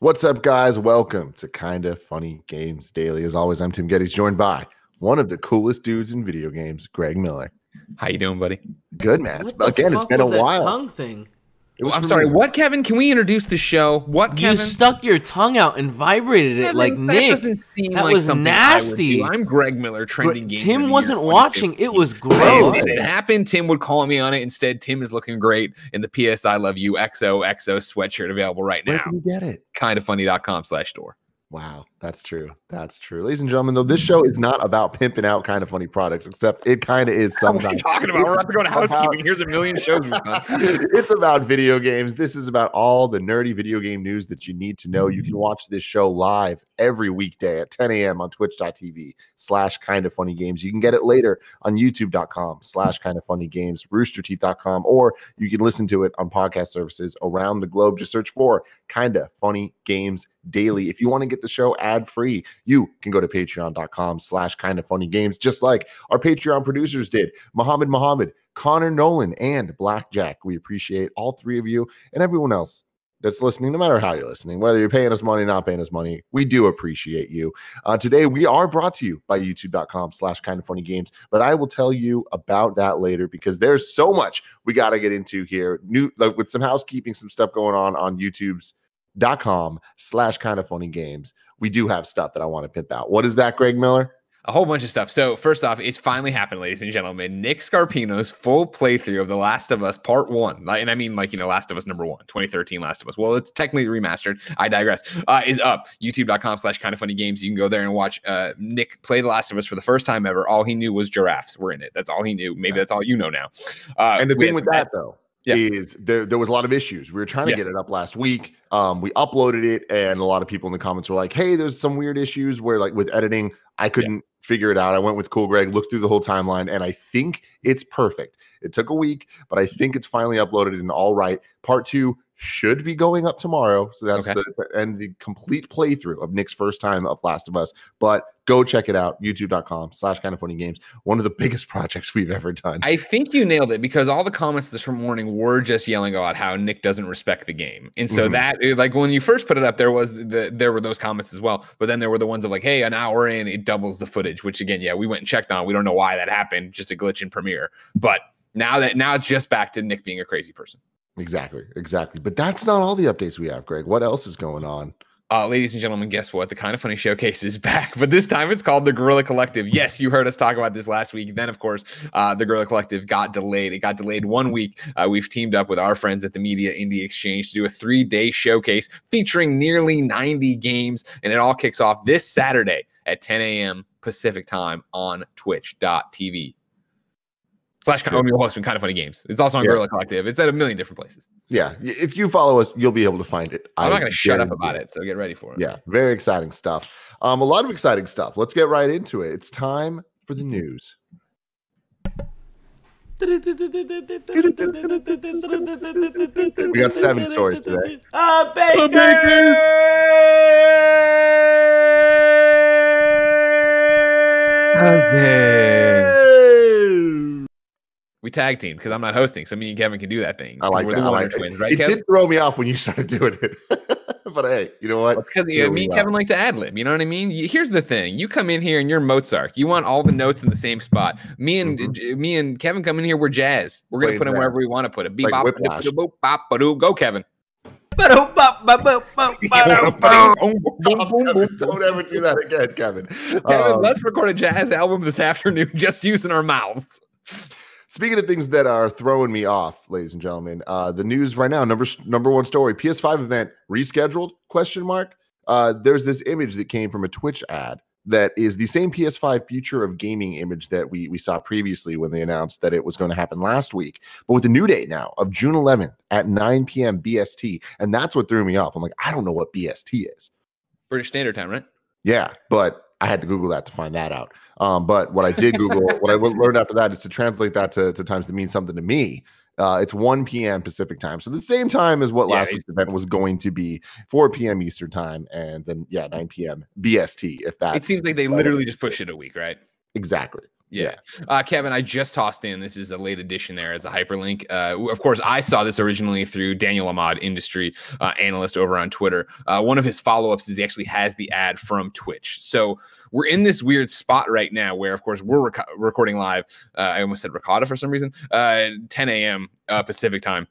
What's up, guys? Welcome to Kinda Funny Games Daily. As always, I'm Tim Gettys, joined by one of the coolest dudes in video games, Greg Miller. How you doing, buddy? Good man. It's, What the again, it's fuck been a while. Tongue thing. It was I'm for sorry. me. What, Kevin? Can we introduce the show? What, You stuck your tongue out and vibrated it Kevin, like that Nick. doesn't seem That like was something I would nasty. do. I'm Greg Miller, trending Gre- games. Tim wasn't watching. It was gross. if it happened, Tim would call me on it. Instead, Tim is looking great in the PS I Love You XOXO sweatshirt available right now. Where now. can you get it? Kindafunny.com slash store. Wow, that's true. That's true. Ladies and gentlemen, though, this show is not about pimping out kind of funny products, except it kind of is What are you sometimes. talking about? We're about to go to housekeeping. Here's a million shows it's about video games. This is about all the nerdy video game news that you need to know. You can watch this show live every weekday at 10 a.m. on twitch.tv slash kind of funny games. You can get it later on youtube.com slash kind of funny games, roosterteeth.com, or you can listen to it on podcast services around the globe. Just search for kind of funny games daily. If you want to get the show ad free, you can go to patreon.com slash kind of funny games, just like our Patreon producers did. Mohammed Mohammed, Conner Nolan, and Blackjack. We appreciate all three of you and everyone else that's listening, no matter how you're listening, whether you're paying us money, not paying us money, we do appreciate you. Uh, today, we are brought to you by youtube.com slash kind of funny games, but I will tell you about that later because there's so much we got to get into here. New, like with some housekeeping, some stuff going on on YouTube's dot com slash kind of funny games. We do have stuff that I want to pimp out. What is that, Greg Miller? A whole bunch of stuff. So first off, it's finally happened, ladies and gentlemen. Nick Scarpino's full playthrough of The Last of Us Part One, and I mean like you know Last of Us Number One, 2013 Last of Us. Well, it's technically remastered. I digress. Uh, is up. YouTube.com/slash Kind of Funny Games. You can go there and watch uh, Nick play The Last of Us for the first time ever. All he knew was giraffes were in it. That's all he knew. Maybe that's all you know now. Uh, and the thing with that though Yeah. is there, there was a lot of issues. We were trying to Yeah. get it up last week. Um we uploaded it and a lot of people in the comments were like hey there's some weird issues where like with editing i couldn't figure it out. I went with cool greg looked through the whole timeline and i think it's perfect. It took a week but i think it's finally uploaded and all right. Part two should be going up tomorrow so that's Okay. the and the complete playthrough of nick's first time of last of us but go check it out youtube.com slash kind of funny games one of the biggest projects we've ever done I think you nailed it because all the comments this morning were just yelling about how Nick doesn't respect the game, and so Mhm. that like when you first put it up, there was the there were those comments as well, but then there were the ones of like, hey, an hour in, it doubles the footage, which again, yeah, we went and checked on. We don't know why that happened, just a glitch in Premiere, but now that now it's just back to Nick being a crazy person. Exactly, exactly. But that's not all the updates we have, Greg. What else is going on? Uh, ladies and gentlemen, guess what? The kind of funny showcase is back, but this time it's called the Guerrilla Collective. Yes, you heard us talk about this last week. Then, of course, uh, the Guerrilla Collective got delayed. It got delayed one week. Uh, we've teamed up with our friends at the Media Indie Exchange to do a three day showcase featuring nearly 90 games, and it all kicks off this Saturday at 10 a.m. Pacific time on twitch.tv. Slash, Sure. oh, we're kind of funny games. It's also on Yeah. Guerrilla Collective. It's at a million different places. Yeah, if you follow us, you'll be able to find it. I'm I not going to shut up about it, so get ready for it. Yeah, very exciting stuff. Um, a lot of exciting stuff. Let's get right into it. It's time for the news. We got seven stories today. Ah, Baker! We tag team because I'm not hosting, so me and Kevin can do that thing. I 'cause like we're that. the I Wonder like it. Twins, right, it Kevin? did throw me off when you started doing it. but hey, you know what? Because Here me we and are. Kevin like to ad lib. You know what I mean? Here's the thing: you come in here and you're Mozart. You want all the notes in the same spot. Me and J- me and Kevin come in here. We're jazz. We're gonna Playing put them wherever we want to put it. Like Bebop, Whiplash. boop, bop, ba-doo. Go, Kevin. Stop, Kevin. Don't ever do that again, Kevin. Kevin, Um, let's record a jazz album this afternoon, just using our mouths. Speaking of things that are throwing me off, ladies and gentlemen, uh, the news right now, number number one story, PS5 event rescheduled? Question mark. Uh, there's this image that came from a Twitch ad that is the same PS5 future of gaming image that we we saw previously when they announced that it was going to happen last week, but with a new date now of June 11th at 9 p.m. BST, and that's what threw me off. I'm like, I don't know what BST is. British Standard Time, right? Yeah, but I had to Google that to find that out. Um, but what I did Google, what I learned after that is to translate that to, to times that mean something to me. Uh, it's 1 p.m. Pacific time. So the same time as what Yeah, last week's event was going to be 4 p.m. Eastern time and then, yeah, 9 p.m. BST, if that. It seems like they literally just push it a week, right? Exactly. Yeah. Uh, Kevin, I just tossed in. This is a late edition there as a hyperlink. Uh, of course, I saw this originally through Daniel Ahmad, industry uh, analyst over on Twitter. Uh, one of his follow ups is he actually has the ad from Twitch. So we're in this weird spot right now where, of course, we're rec- recording live. Uh, I almost said Ricotta for some reason, uh, 10 a.m. Pacific time.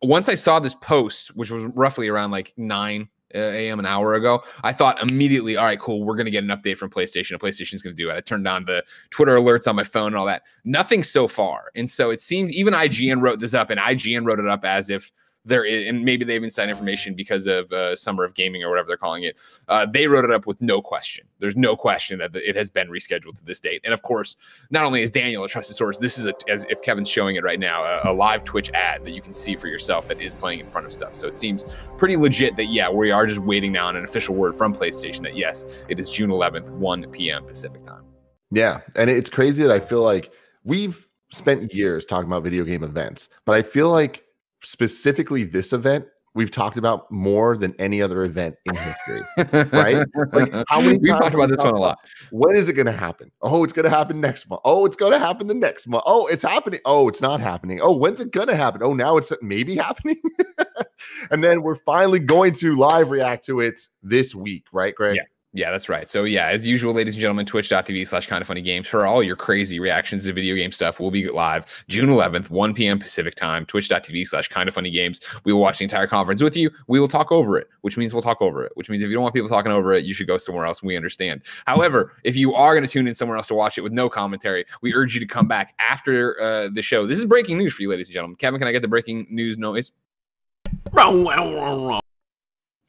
Once I saw this post, which was roughly around like 9 a.m. an hour ago, I thought immediately, all right, cool, we're going to get an update from PlayStation. PlayStation's going to do it. I turned on the Twitter alerts on my phone and all that. Nothing so far. And so it seems even IGN wrote this up, and IGN wrote it up as if there is, and maybe they've inside information because of uh, summer of gaming or whatever they're calling it. Uh, they wrote it up with no question. There's no question that it has been rescheduled to this date. And of course, not only is Daniel a trusted source, this is a, as if Kevin's showing it right now, a, a, live Twitch ad that you can see for yourself that is playing in front of stuff. So it seems pretty legit that yeah, we are just waiting now on an official word from PlayStation that yes, it is June 11th, 1 p.m. Pacific time. Yeah, and it's crazy that I feel like we've spent years talking about video game events, but I feel like specifically this event we've talked about more than any other event in history, right? Like how many we've talked about this one a lot. When is it going to happen? Oh, it's going to happen next month. Oh, it's going to happen the next month. Oh, it's happening. Oh, it's not happening. Oh, when's it going to happen? Oh, now it's maybe happening. and then we're finally going to live react to it this week, right, Greg? Yeah. Yeah, that's right. So yeah, as usual, ladies and gentlemen, twitch.tv slash kind of funny games for all your crazy reactions to video game stuff. We'll be live June 11th, 1 p.m. Pacific time, twitch.tv slash kind of funny games. We will watch the entire conference with you. We will talk over it, which means we'll talk over it, which means if you don't want people talking over it, you should go somewhere else. We understand. However, if you are going to tune in somewhere else to watch it with no commentary, we urge you to come back after uh, the show. This is breaking news for you, ladies and gentlemen. Kevin, can I get the breaking news noise?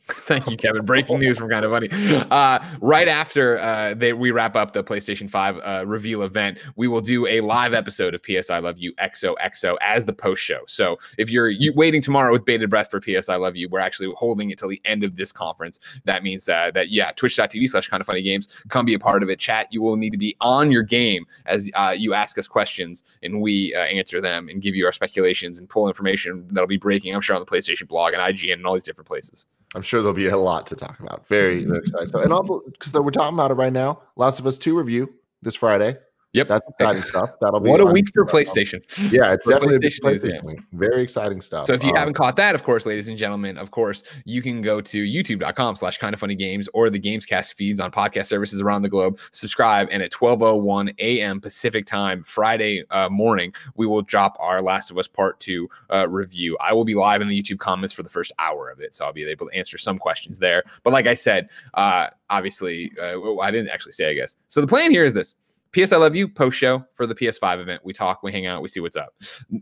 Thank you, Kevin. Breaking news from Kind of Funny. Uh, right after uh, they, we wrap up the PlayStation 5 uh, reveal event, we will do a live episode of PS I Love You XOXO as the post show. So if you're you, waiting tomorrow with bated breath for PS I Love You, we're actually holding it till the end of this conference. That means uh, that, yeah, twitch.tv slash kind of funny games. Come be a part of it. Chat, you will need to be on your game as uh, you ask us questions and we uh, answer them and give you our speculations and pull information that'll be breaking, I'm sure, on the PlayStation blog and IGN and all these different places. I'm sure there'll be a lot to talk about. Very, very excited. So, and also because we're talking about it right now, Last of Us 2 review this Friday. Yep, that's exciting stuff. That'll be what a week for PlayStation. Yeah, it's definitely PlayStation, PlayStation news, yeah. Very exciting stuff. So if you um, haven't caught that, of course, ladies and gentlemen, of course, you can go to YouTube.com/slash Kind of Funny Games or the Gamescast feeds on podcast services around the globe. Subscribe, and at 12:01 a.m. Pacific time, Friday uh, morning, we will drop our Last of Us Part Two uh, review. I will be live in the YouTube comments for the first hour of it, so I'll be able to answer some questions there. But like I said, uh, obviously, uh, I didn't actually say, I guess. So the plan here is this. PS I Love You post show for the PS5 event. We talk, we hang out, we see what's up.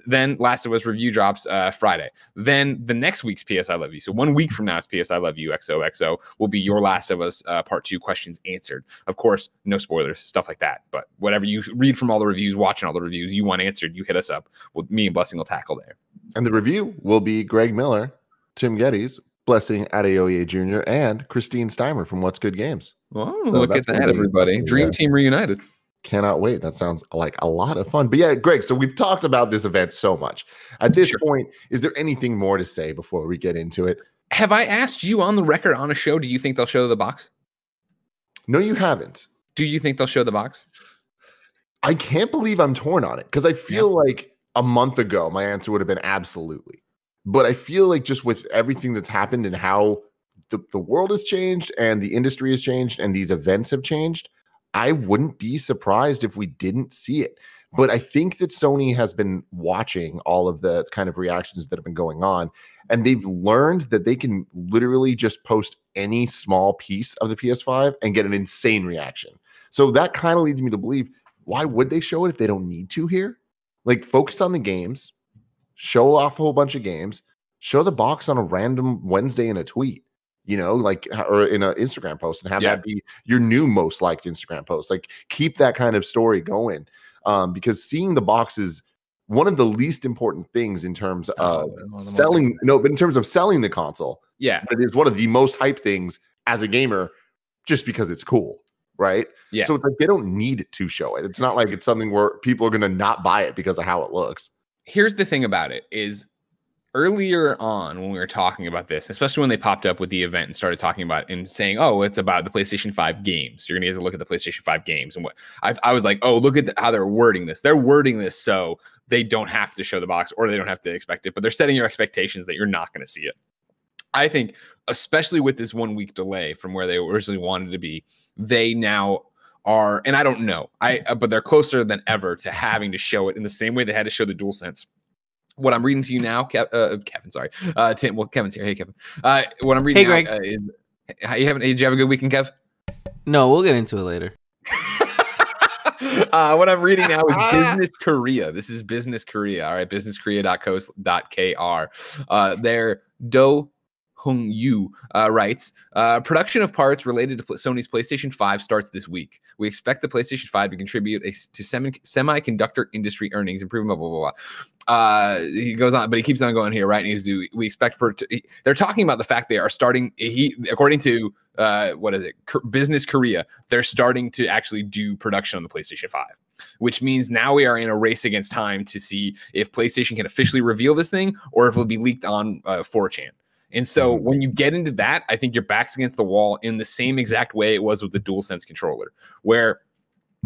Then Last of Us review drops uh, Friday. Then the next week's PS I Love You. So one week from now is PS I Love You XOXO will be your Last of Us uh, part two questions answered. Of course, no spoilers, stuff like that. But whatever you read from all the reviews, watching all the reviews, you want answered, you hit us up. Well, me and Blessing will tackle there. And the review will be Greg Miller, Tim Gettys, Blessing Adeoye Jr., and Christine Steimer from What's Good Games. Oh, so look at that, everybody. Dream yeah. Team reunited. Cannot wait. That sounds like a lot of fun. But yeah, Greg, so we've talked about this event so much. At this sure. point, is there anything more to say before we get into it? Have I asked you on the record on a show, do you think they'll show the box? No, you haven't. Do you think they'll show the box? I can't believe I'm torn on it because I feel yeah. like a month ago my answer would have been absolutely. But I feel like just with everything that's happened and how the, the world has changed and the industry has changed and these events have changed, I wouldn't be surprised if we didn't see it. But I think that Sony has been watching all of the kind of reactions that have been going on, and they've learned that they can literally just post any small piece of the PS5 and get an insane reaction. So that kind of leads me to believe why would they show it if they don't need to here? Like, focus on the games, show off a whole bunch of games, show the box on a random Wednesday in a tweet you know, like or in an Instagram post and have yeah. that be your new most liked Instagram post. Like keep that kind of story going. Um, because seeing the box is one of the least important things in terms of oh, selling no, but in terms of selling the console. Yeah. It is one of the most hype things as a gamer just because it's cool. Right. Yeah. So it's like they don't need to show it. It's not like it's something where people are gonna not buy it because of how it looks. Here's the thing about it is earlier on when we were talking about this, especially when they popped up with the event and started talking about and saying, "Oh, it's about the PlayStation Five games." You're gonna get to look at the PlayStation Five games and what I, I was like, "Oh, look at the, how they're wording this. They're wording this so they don't have to show the box or they don't have to expect it, but they're setting your expectations that you're not going to see it." I think, especially with this one week delay from where they originally wanted to be, they now are, and I don't know, I uh, but they're closer than ever to having to show it in the same way they had to show the DualSense what I'm reading to you now, Kev, uh, Kevin, sorry, uh, Tim. Well, Kevin's here. Hey, Kevin. Uh, what I'm reading. Hey, Greg. Now, uh, is, how you having? Did you have a good weekend, Kev? No, we'll get into it later. uh, what I'm reading now is Business Korea. This is Business Korea. All right, businesskorea.co.kr. Uh, their Do Hung Yu uh, writes, uh, production of parts related to Sony's PlayStation 5 starts this week. We expect the PlayStation 5 to contribute a, to semi- semiconductor industry earnings improvement, blah, blah, blah, blah. Uh, he goes on, but he keeps on going here, right? He's we expect for, to, they're talking about the fact they are starting, he, according to, uh, what is it, Business Korea, they're starting to actually do production on the PlayStation 5 which means now we are in a race against time to see if PlayStation can officially reveal this thing or if it'll be leaked on uh, 4chan. And so Mhm. when you get into that, I think your back's against the wall in the same exact way it was with the DualSense controller, where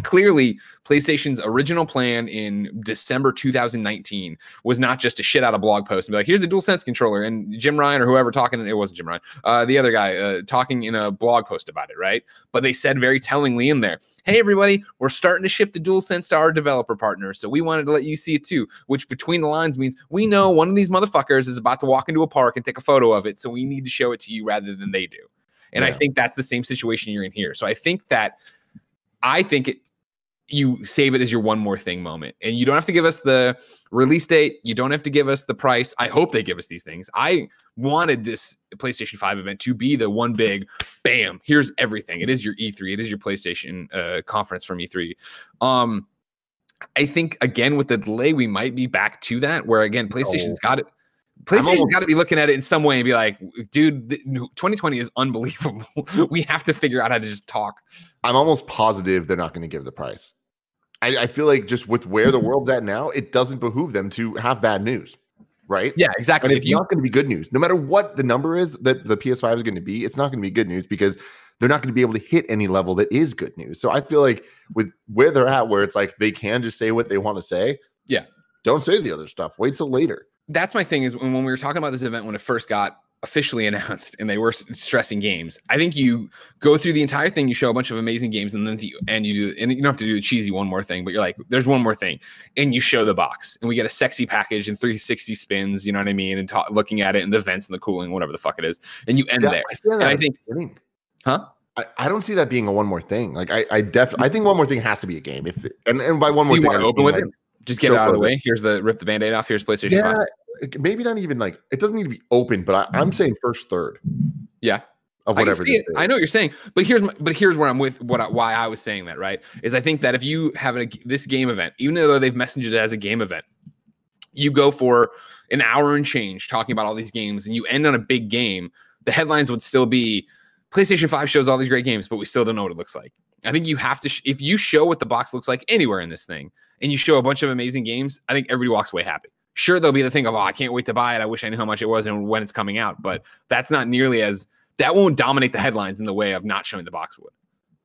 clearly PlayStation's original plan in December 2019 was not just to shit out a blog post and be like, here's a DualSense controller. And Jim Ryan or whoever talking, it wasn't Jim Ryan, uh, the other guy uh, talking in a blog post about it, right? But they said very tellingly in there, hey, everybody, we're starting to ship the DualSense to our developer partners. So we wanted to let you see it too, which between the lines means we know one of these motherfuckers is about to walk into a park and take a photo of it. So we need to show it to you rather than they do. And I think that's the same situation you're in here. So I think that I think it you save it as your one more thing moment. And you don't have to give us the release date. You don't have to give us the price. I hope they give us these things. I wanted this PlayStation 5 event to be the one big bam, here's everything. It is your E3. It is your PlayStation uh, conference from E3. Um I think again with the delay, we might be back to that where again, PlayStation's got it. PlayStation's got to be looking at it in some way and be like, dude, th- 2020 is unbelievable. we have to figure out how to just talk. I'm almost positive they're not going to give the price. I, I feel like just with where the world's at now, it doesn't behoove them to have bad news, right? Yeah, exactly. And it's If you not going to be good news. No matter what the number is that the PS5 is going to be, it's not going to be good news because they're not going to be able to hit any level that is good news. So I feel like with where they're at, where it's like they can just say what they want to say. Yeah. Don't say the other stuff. Wait till later. that's my thing is when, when we were talking about this event when it first got officially announced and they were stressing games i think you go through the entire thing you show a bunch of amazing games and then the, and you do and you don't have to do the cheesy one more thing but you're like there's one more thing and you show the box and we get a sexy package and 360 spins you know what i mean and ta- looking at it and the vents and the cooling whatever the fuck it is and you end Yeah, there I, And I think- beginning. Huh? I, I don't see that being a one more thing. Like I, I definitely, I think one more thing has to be a game. If and, and by one more you thing, open mean, with like, it just get show it out of the way here's the rip the band-aid off here's playstation Yeah, 5 it- maybe not even like it doesn't need to be open, but I, I'm saying first third. Yeah. of I whatever. see this I know what you're saying, but here's my, but here's where I'm with what I, why I was saying that right is I think that if you have a, this game event, even though they've messaged it as a game event, you go for an hour and change talking about all these games, and you end on a big game. The headlines would still be PlayStation Five shows all these great games, but we still don't know what it looks like. I think you have to sh- if you show what the box looks like anywhere in this thing, and you show a bunch of amazing games, I think everybody walks away happy. Sure, there'll be the thing of oh, I can't wait to buy it. I wish I knew how much it was and when it's coming out, but that's not nearly as that won't dominate the headlines in the way of not showing the box would.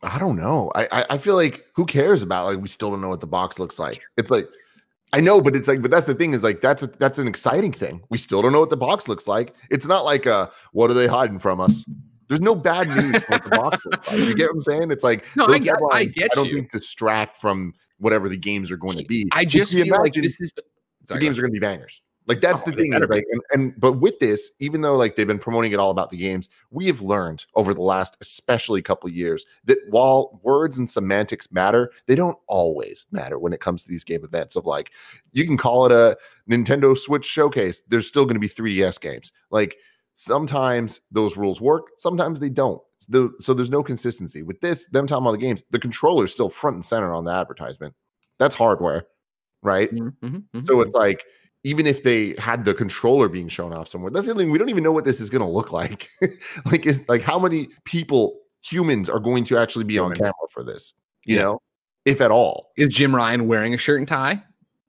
I don't know. I, I feel like who cares about like we still don't know what the box looks like. It's like I know, but it's like, but that's the thing is like that's a, that's an exciting thing. We still don't know what the box looks like. It's not like uh what are they hiding from us? There's no bad news for what the box looks like. You get what I'm saying? It's like No, I get- I get I don't you. think distract from whatever the games are going to be. I just feel like imagine- this is the games are going to be bangers. Like that's Oh, the thing is like, and, and but with this, even though like they've been promoting it all about the games, we have learned over the last, especially couple of years, that while words and semantics matter, they don't always matter when it comes to these game events. Of like, you can call it a Nintendo Switch showcase. There's still going to be 3DS games. Like sometimes those rules work, sometimes they don't. So so there's no consistency with this. Them talking about the games, the controller is still front and center on the advertisement. That's hardware, right? Mhm, mhm, mhm. So it's like even if they had the controller being shown off somewhere, that's the other thing. We don't even know what this is going to look like. like, it's like how many people, humans, are going to actually be on camera for this? You Yeah. know, if at all. is Jim Ryan wearing a shirt and tie?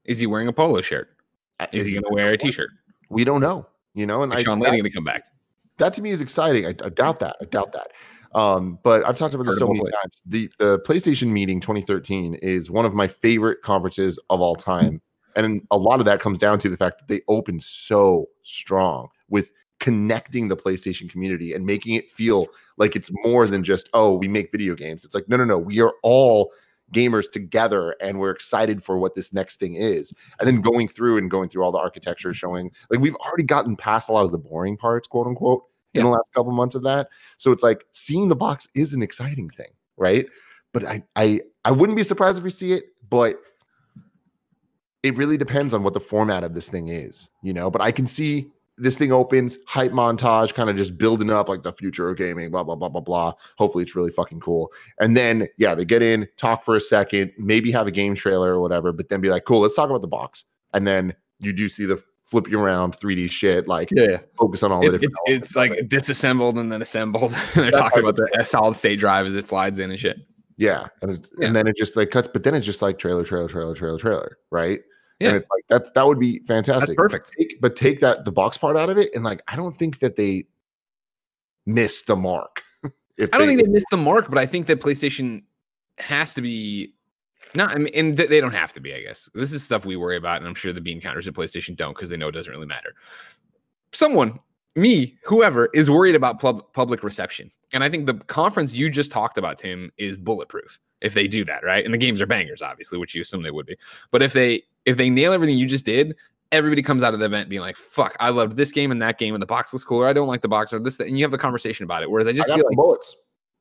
Is he wearing a polo shirt? Is he going to wear a t-shirt? We don't know, you know. And Is I, Shawn Layden to come back. that to me is exciting. I, I doubt that. I doubt that. Um, but I've talked about this so many times. The the PlayStation meeting 2013 is one of my favorite conferences of all time. And a lot of that comes down to the fact that they opened so strong with connecting the PlayStation community and making it feel like it's more than just, oh, we make video games. It's like, no, no, no, we are all gamers together and we're excited for what this next thing is. And then going through and going through all the architecture mm-hmm. showing, like, we've already gotten past a lot of the boring parts, quote unquote, in the last couple months of that. So it's like seeing the box is an exciting thing, right? But I I I wouldn't be surprised if we see it, but it really depends on what the format of this thing is, you know. But I can see this thing opens, hype montage, kind of just building up like the future of gaming, blah, blah, blah, blah, blah. Hopefully it's really fucking cool. And then, yeah, they get in, talk for a second, maybe have a game trailer or whatever, but then be like, cool, let's talk about the box. And then you do see the flipping around 3D shit, like Yeah, focus on all the different. it's it's like it. disassembled and then assembled. And they're That's talking about the solid state drive as it slides in and shit. Yeah, and it, Yeah. and then it just like cuts, but then it's just like trailer, trailer, trailer, trailer, trailer, right? Yeah. and it's like that's that would be fantastic. perfect. Take, but take that the box part out of it, and like I don't think that they missed the mark. if I don't think they missed the mark, but I think that PlayStation has to be not. I mean, and they don't have to be. I guess this is stuff we worry about, and I'm sure the bean counters at PlayStation don't because they know it doesn't really matter. Someone, me, whoever, is worried about pub- public reception, and I think the conference you just talked about, Tim, is bulletproof if they do that, right? And the games are bangers, obviously, which you assume they would be. But if they if they nail everything you just did. Everybody comes out of the event being like, "Fuck! I loved this game and that game, and the box looks cooler. I don't like the box or this." And you have the conversation about it. Whereas I I just got feel some like bullets.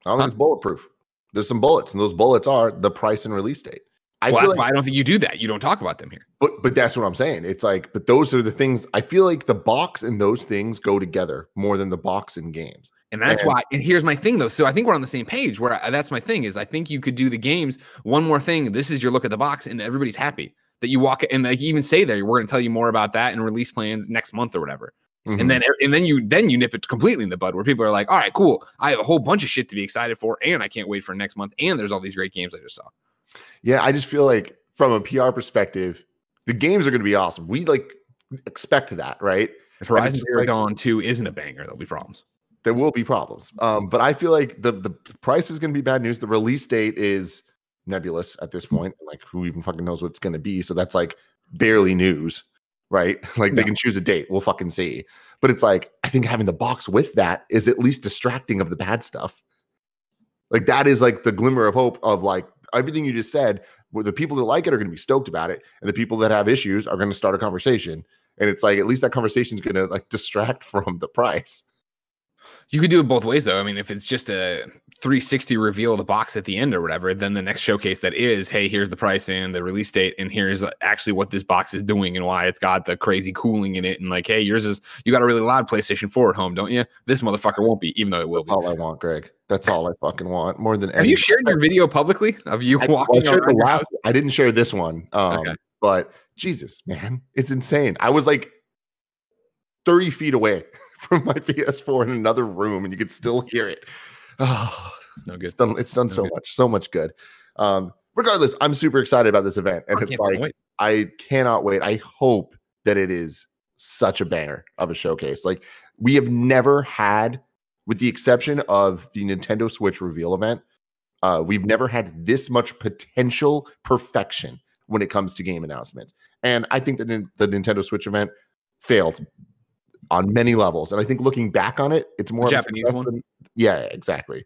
I don't Huh? think it's bulletproof. There's some bullets, and those bullets are the price and release date. I well, like I don't think you do that. You don't talk about them here. But but that's what I'm saying. It's like, but those are the things I feel like the box and those things go together more than the box and games. And that's And- why. And here's my thing, though. So I think we're on the same page. Where I, that's my thing is, I think you could do the games. One more thing. This is your look at the box, and everybody's happy that you walk. And they even say there, we're going to tell you more about that and release plans next month or whatever. Mhm. And then and then you then you nip it completely in the bud, where people are like, all right, cool. I have a whole bunch of shit to be excited for, and I can't wait for next month. And there's all these great games I just saw. Yeah, I just feel like from a PR perspective, the games are going to be awesome. We like expect that, right? If Horizon Zero like- Dawn Two isn't a banger, there'll be problems. There will be problems. Um, but I feel like the the price is going to be bad news. The release date is nebulous at this point. Like who even fucking knows what it's going to be? So that's like barely news, right? Like they can choose a date. We'll fucking see. But it's like I think having the box with that is at least distracting of the bad stuff. Like that is like the glimmer of hope of like everything you just said. The people that like it are going to be stoked about it, and the people that have issues are going to start a conversation. And it's like at least that conversation is going to like distract from the price. You could do it both ways, though. I mean, if it's just a 360 reveal of the box at the end or whatever, then the next showcase that is, hey, here's the price and the release date, and here's actually what this box is doing and why it's got the crazy cooling in it. And like, hey, yours is you got a really loud PlayStation 4 at home, don't you? This motherfucker won't be, even though it will That's be. all I want, Greg. That's all I fucking want. More than Have any. you shared your video publicly of you I, well, I walking shared the last. I didn't share this one. Um, Okay. but Jesus, man, it's insane. I was like 30 feet away from my PS4 in another room, and you could still hear it. Oh, It's no good. it's done. It's done so much, so much good. Um, regardless, I'm super excited about this event, and I it's like wait. I cannot wait. I hope that it is such a banger of a showcase. Like we have never had, with the exception of the Nintendo Switch reveal event, uh, we've never had this much potential perfection when it comes to game announcements. And I think that the Nintendo Switch event failed on many levels. And I think looking back on it, it's more The of a Japanese one? than- yeah, exactly.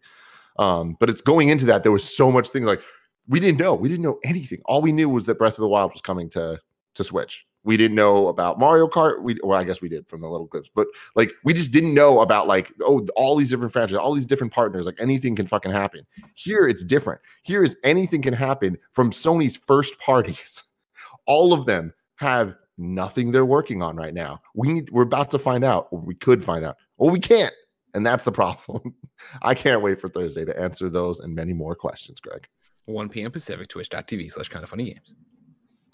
Um, but it's going into that. There was so much things like we didn't know. We didn't know anything. All we knew was that Breath of the Wild was coming to to Switch. We didn't know about Mario Kart. We well, I guess we did from the little clips, but like we just didn't know about like oh all these different franchises, all these different partners. Like anything can fucking happen. Here it's different. Here is anything can happen from Sony's first parties. All of them have nothing they're working on right now. We need we're about to find out, or we could find out. Well, we can't. And that's the problem. I can't wait for Thursday to answer those and many more questions, Greg. 1 p.m. Pacific, twitch.tv slash kind of funny games.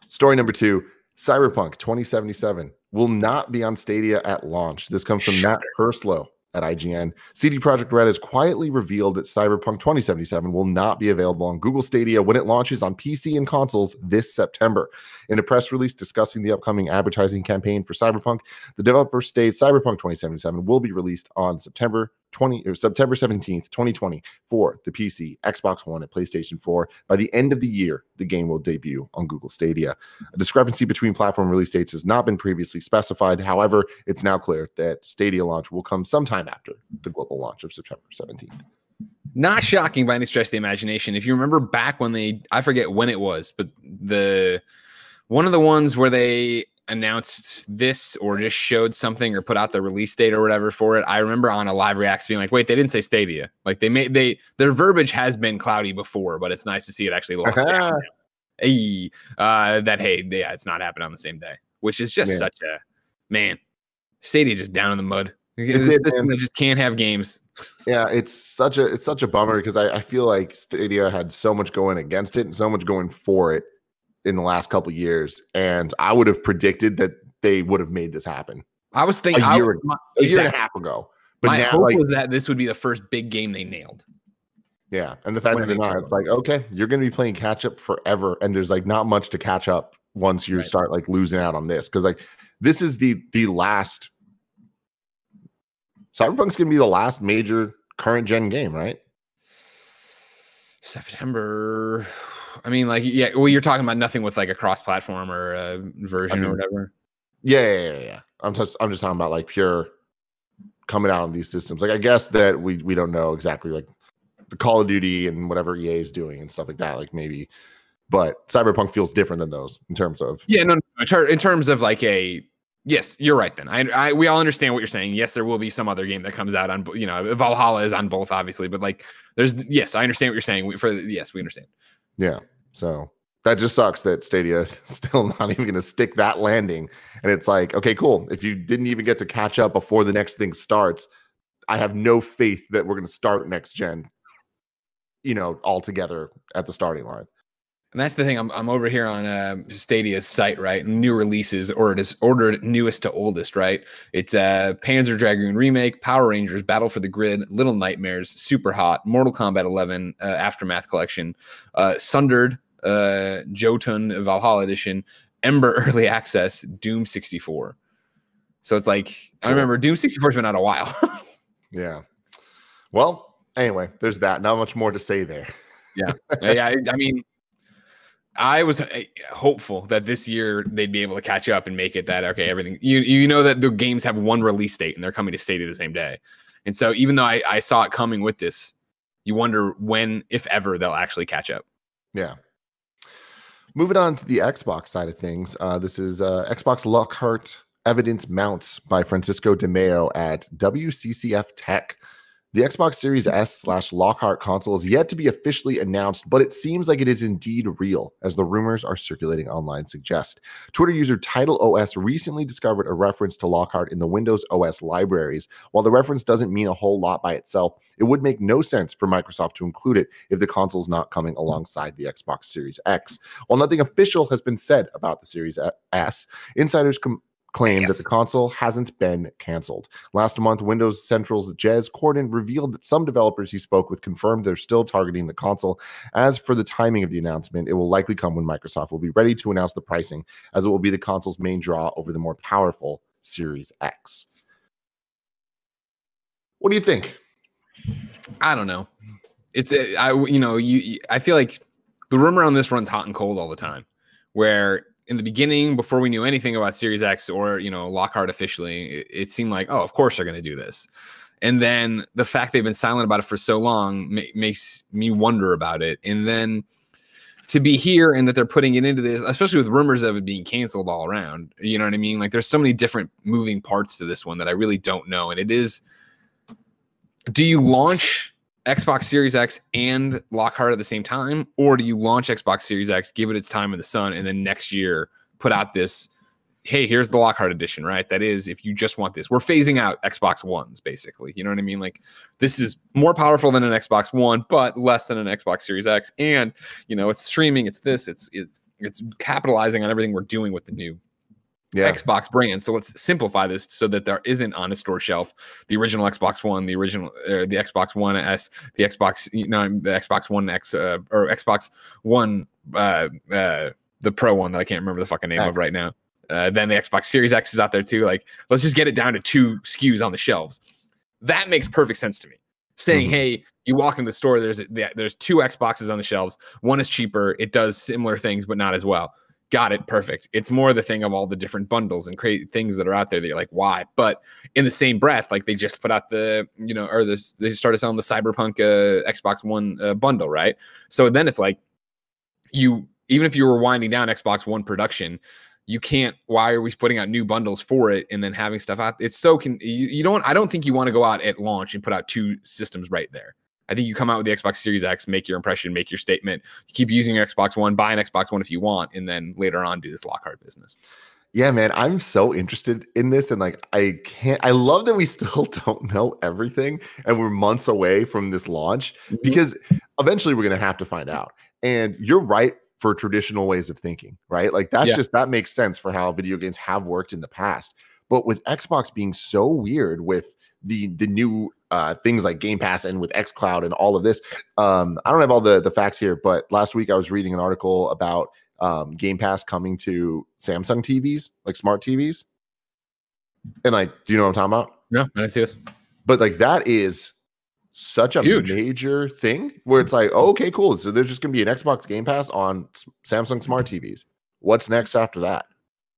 Story number two Cyberpunk 2077 will not be on Stadia at launch. This comes from Matt Purslow at IGN. CD Projekt Red has quietly revealed that Cyberpunk 2077 will not be available on Google Stadia when it launches on PC and consoles this September. In a press release discussing the upcoming advertising campaign for Cyberpunk, the developer states Cyberpunk 2077 will be released on September 20 or September 17th, 2020 for the PC, Xbox One, and PlayStation 4. By the end of the year, the game will debut on Google Stadia. A discrepancy between platform release dates has not been previously specified. However, it's now clear that Stadia launch will come sometime after the global launch of September 17th. Not shocking by any stretch of the imagination. If you remember back when they, I forget when it was, but the one of the ones where they announced this or just showed something or put out the release date or whatever for it, I remember on a live reacts being like, "Wait, they didn't say Stadia." Like they made they their verbiage has been cloudy before, but it's nice to see it actually locked down. Hey, uh, that hey, yeah, it's not happening on the same day, which is just Yeah. such a man. Stadia just down in the mud. This system that just can't have games. Yeah, it's such a it's such a bummer because I, I feel like Stadia had so much going against it and so much going for it in the last couple years, and I would have predicted that they would have made this happen I was thinking A year was- ago. my, a year and a half ago. But my now, hope like, was that this would be the first big game they nailed. yeah, and the fact when that they're not, it's like okay, you're going to be playing catch up forever, and there's like not much to catch up once you Right. start like losing out on this because like this is the the last. Cyberpunk's going to be the last major current gen game, right? September. I mean, like, yeah. Well, you're talking about nothing with like a cross-platform or a version or mean, whatever. Yeah, yeah, yeah, yeah. I'm just I'm just talking about like pure coming out on these systems. Like I guess that we we don't know exactly like the Call of Duty and whatever EA is doing and stuff like that. Like maybe, but Cyberpunk feels different than those in terms of Yeah, no, no. In, in terms of like a yes, you're right. Then I, I, we all understand what you're saying. Yes, there will be some other game that comes out on, you know, Valhalla is on both, obviously, but like, there's yes, I understand what you're saying. We, for yes, we understand. Yeah. So that just sucks that Stadia is still not even going to stick that landing. And it's like, okay, cool. If you didn't even get to catch up before the next thing starts, I have no faith that we're going to start next gen. You know, all together at the starting line. And that's the thing. I'm, I'm over here on uh, Stadia's site, right? New releases, or it is ordered newest to oldest, right? It's uh, Panzer Dragoon remake, Power Rangers, Battle for the Grid, Little Nightmares, Superhot, Mortal Kombat 11, uh, Aftermath Collection, uh, Sundered, uh, Jotun Valhalla Edition, Ember Early Access, Doom 64. So it's like I remember Doom 64 has been out a while. Yeah. Well, anyway, there's that. Not much more to say there. yeah, I, I mean, I was uh, hopeful that this year they'd be able to catch up and make it that okay, everything you you know that the games have one release date and they're coming to Stadia the same day, and so even though I, I saw it coming with this, you wonder when, if ever, they'll actually catch up. Yeah. Moving on to the Xbox side of things. Uh, this is uh, Xbox Lockhart Evidence Mounts by Francesco De Meo at WCCF Tech. The Xbox Series S slash Lockhart console is yet to be officially announced, but it seems like it is indeed real, as the rumors are circulating online suggest. Twitter user Title OS recently discovered a reference to Lockhart in the Windows OS libraries. While the reference doesn't mean a whole lot by itself, it would make no sense for Microsoft to include it if the console is not coming alongside the Xbox Series X. While nothing official has been said about the Series S, insiders com- claim Yes. that the console hasn't been canceled. Last month, Windows Central's Jez Corden revealed that some developers he spoke with confirmed they're still targeting the console. As for the timing of the announcement, it will likely come when Microsoft will be ready to announce the pricing, as it will be the console's main draw over the more powerful Series X. What do you think? I don't know. It's a, I you know you you- I feel like the rumor on this runs hot and cold all the time. Where in the beginning, before we knew anything about Series X or you know Lockhart officially, it, it seemed like oh, of course they're going to do this. And then the fact they've been silent about it for so long ma- makes me wonder about it. And then to be here and that they're putting it into this, especially with rumors of it being canceled all around, you know what I mean? Like there's so many different moving parts to this one that I really don't know. And it is do you launch Xbox Series X and Lockhart at the same time, or do you launch Xbox Series X, give it its time in the sun, and then next year put out this? Hey, here's the Lockhart edition, right? That is, if you just want this, we're phasing out Xbox Ones, basically. You know what I mean? Like, this is more powerful than an Xbox One, but less than an Xbox Series X. And you know, it's streaming, it's this, it's it's it's capitalizing on everything we're doing with the new Yeah. Xbox brand. So let's simplify this so that there isn't on a store shelf the original Xbox One, the original uh, the Xbox One S, the Xbox you know the Xbox One X uh, or Xbox One uh, uh, the Pro one that I can't remember the fucking name X. of right now. Uh, then the Xbox Series X is out there too. Like let's just get it down to two SKUs on the shelves. That makes perfect sense to me. Saying, Mhm. hey, you walk into the store, there's there's two Xboxes on the shelves. One is cheaper, it does similar things, but not as well. Got it, perfect. It's more the thing of all the different bundles and create things that are out there that you're like, why? But in the same breath, like they just put out the, you know, or this they started selling the Cyberpunk uh, Xbox One uh, bundle, right? So then it's like, you even if you were winding down Xbox One production, you can't. Why are we putting out new bundles for it and then having stuff out? It's so can you, you don't. I don't think you want to go out at launch and put out two systems right there. I think you come out with the Xbox Series X, make your impression, make your statement. keep using your Xbox One, buy an Xbox One if you want, and then later on do this Lockhart business. Yeah, man, I'm so interested in this, and like, I can't. I love that we still don't know everything, and we're months away from this launch mm-hmm. because eventually we're gonna have to find out. And you're right for traditional ways of thinking, right? Like that's Yeah. just that makes sense for how video games have worked in the past. But with Xbox being so weird with the the new uh things like Game Pass and with xCloud and all of this, um, I don't have all the the facts here, but last week I was reading an article about um Game Pass coming to Samsung TVs, like smart TVs. And like, do you know what I'm talking about? No, I see this. But like that is such a Huge. major thing where it's like, oh, okay, cool. So there's just gonna be an Xbox Game Pass on Samsung smart TVs. What's next after that?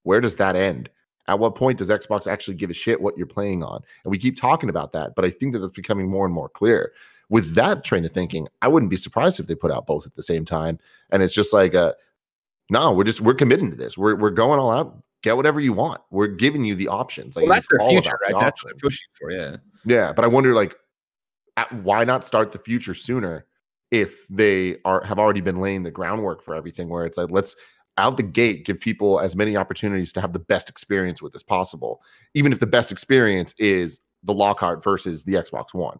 Where does that end? At what point does Xbox actually give a shit what you're playing on? And we keep talking about that, but I think that that's becoming more and more clear. With that train of thinking, I wouldn't be surprised if they put out both at the same time. And it's just like, uh, no, we're just we're committing to this. We're we're going all out. Get whatever you want. We're giving you the options. Like Well, that's their future, about the right? That's what they're pushing for. Yeah. Yeah, but I wonder like at, why not start the future sooner if they are have already been laying the groundwork for everything where it's like let's out the gate give people as many opportunities to have the best experience with as possible even if the best experience is the Lockhart versus the Xbox 1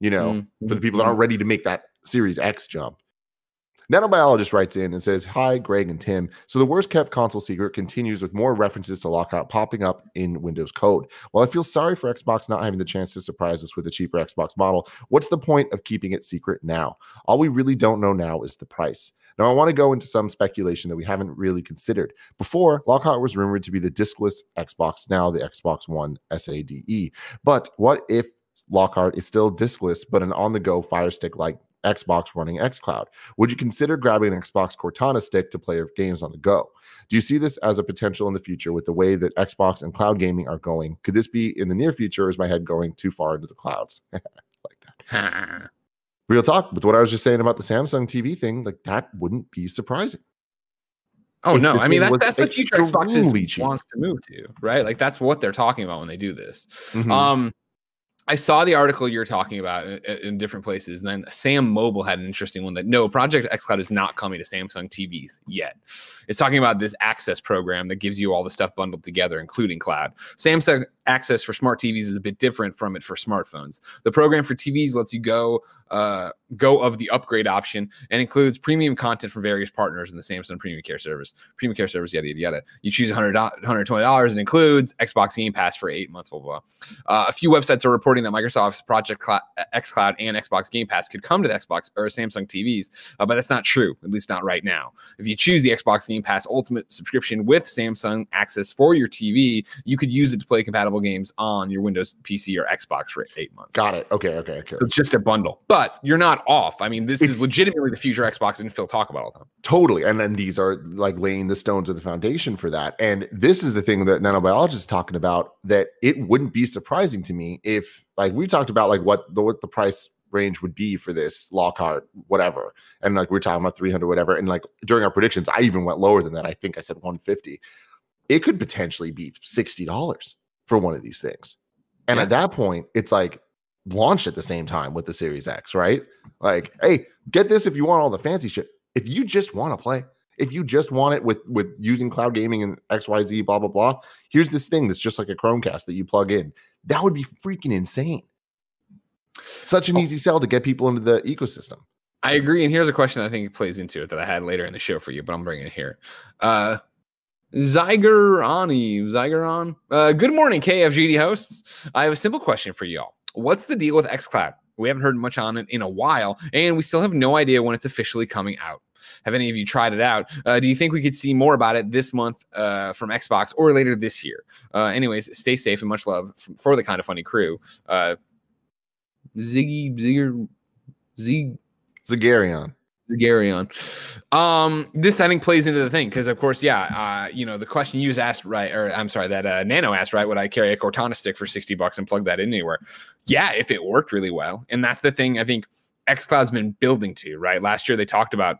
you know Mm, for the mm, people that aren't ready to make that Series X jump. Nanobiologist writes in and says, Hi, Greg and Tim. So the worst kept console secret continues with more references to Lockhart popping up in Windows code. While I feel sorry for Xbox not having the chance to surprise us with a cheaper Xbox model, what's the point of keeping it secret now? All we really don't know now is the price. Now, I want to go into some speculation that we haven't really considered. Before, Lockhart was rumored to be the discless Xbox, now the Xbox One SADE. But what if Lockhart is still discless, but an on the go Fire Stick like Xbox running xCloud? Would you consider grabbing an Xbox Cortana stick to play games on the go? Do you see this as a potential in the future with the way that Xbox and cloud gaming are going? Could this be in the near future? Or is my head going too far into the clouds? like that. Real talk with what I was just saying about the Samsung TV thing, like that wouldn't be surprising. Oh no! I mean, that's that's the future Xbox wants to move to, right? Like that's what they're talking about when they do this. Mhm. Um, I saw the article you're talking about in, in different places. And then SamMobile had an interesting one that no, Project xCloud is not coming to Samsung TVs yet. It's talking about this access program that gives you all the stuff bundled together, including cloud. Samsung Access for smart TVs is a bit different from it for smartphones. The program for TVs lets you go uh, go of the upgrade option and includes premium content from various partners in the Samsung Premium Care Service. Premium Care Service, yada yada yada. You choose $100, $120 and includes Xbox Game Pass for eight months. Blah blah. blah. Uh, a few websites are reporting that Microsoft's Project Cloud, xCloud and Xbox Game Pass could come to the Xbox or Samsung TVs, uh, but that's not true, at least not right now. If you choose the Xbox Game Pass Ultimate subscription with Samsung access for your TV, you could use it to play compatible games on your Windows PC or Xbox for eight months. Got it. Okay. Okay. Okay. So it's just a bundle, but you're not off. I mean, this It's- is legitimately the future Xbox and Phil talk about all the time. Totally. And then these are like laying the stones of the foundation for that. And this is the thing that nanobiologists is talking about that it wouldn't be surprising to me if like we talked about like what the what the price range would be for this Lockhart, whatever. And like we are talking about 300, whatever. And like during our predictions, I even went lower than that. I think I said 150. It could potentially be $60 for one of these things. And Yeah. at that point, it's like launched at the same time with the Series X, right? Like, hey, get this if you want all the fancy shit. If you just want to play, if you just want it with with using cloud gaming and XYZ, blah blah blah, here's this thing that's just like a Chromecast that you plug in. That would be freaking insane. Such an Oh. easy sell to get people into the ecosystem. I agree. And here's a question that I think plays into it that I had later in the show for you, but I'm bringing it here. Uh, Zygerani, Zygeron. Uh, good morning, KFGD hosts. I have a simple question for y'all. What's the deal with xCloud? We haven't heard much on it in a while, and we still have no idea when it's officially coming out. Have any of you tried it out? Uh, do you think we could see more about it this month uh, from Xbox or later this year? Uh, anyways, stay safe and much love for the kind of funny crew. Uh, Ziggy Zigger Zig Zagarion. Zagarion. Um, this I think plays into the thing because, of course, yeah, uh, you know, the question you asked, right? Or I'm sorry, that uh, Nano asked, right? Would I carry a Cortana stick for 60 bucks and plug that in anywhere? Yeah, if it worked really well. And that's the thing I think xCloud's been building to, right? Last year they talked about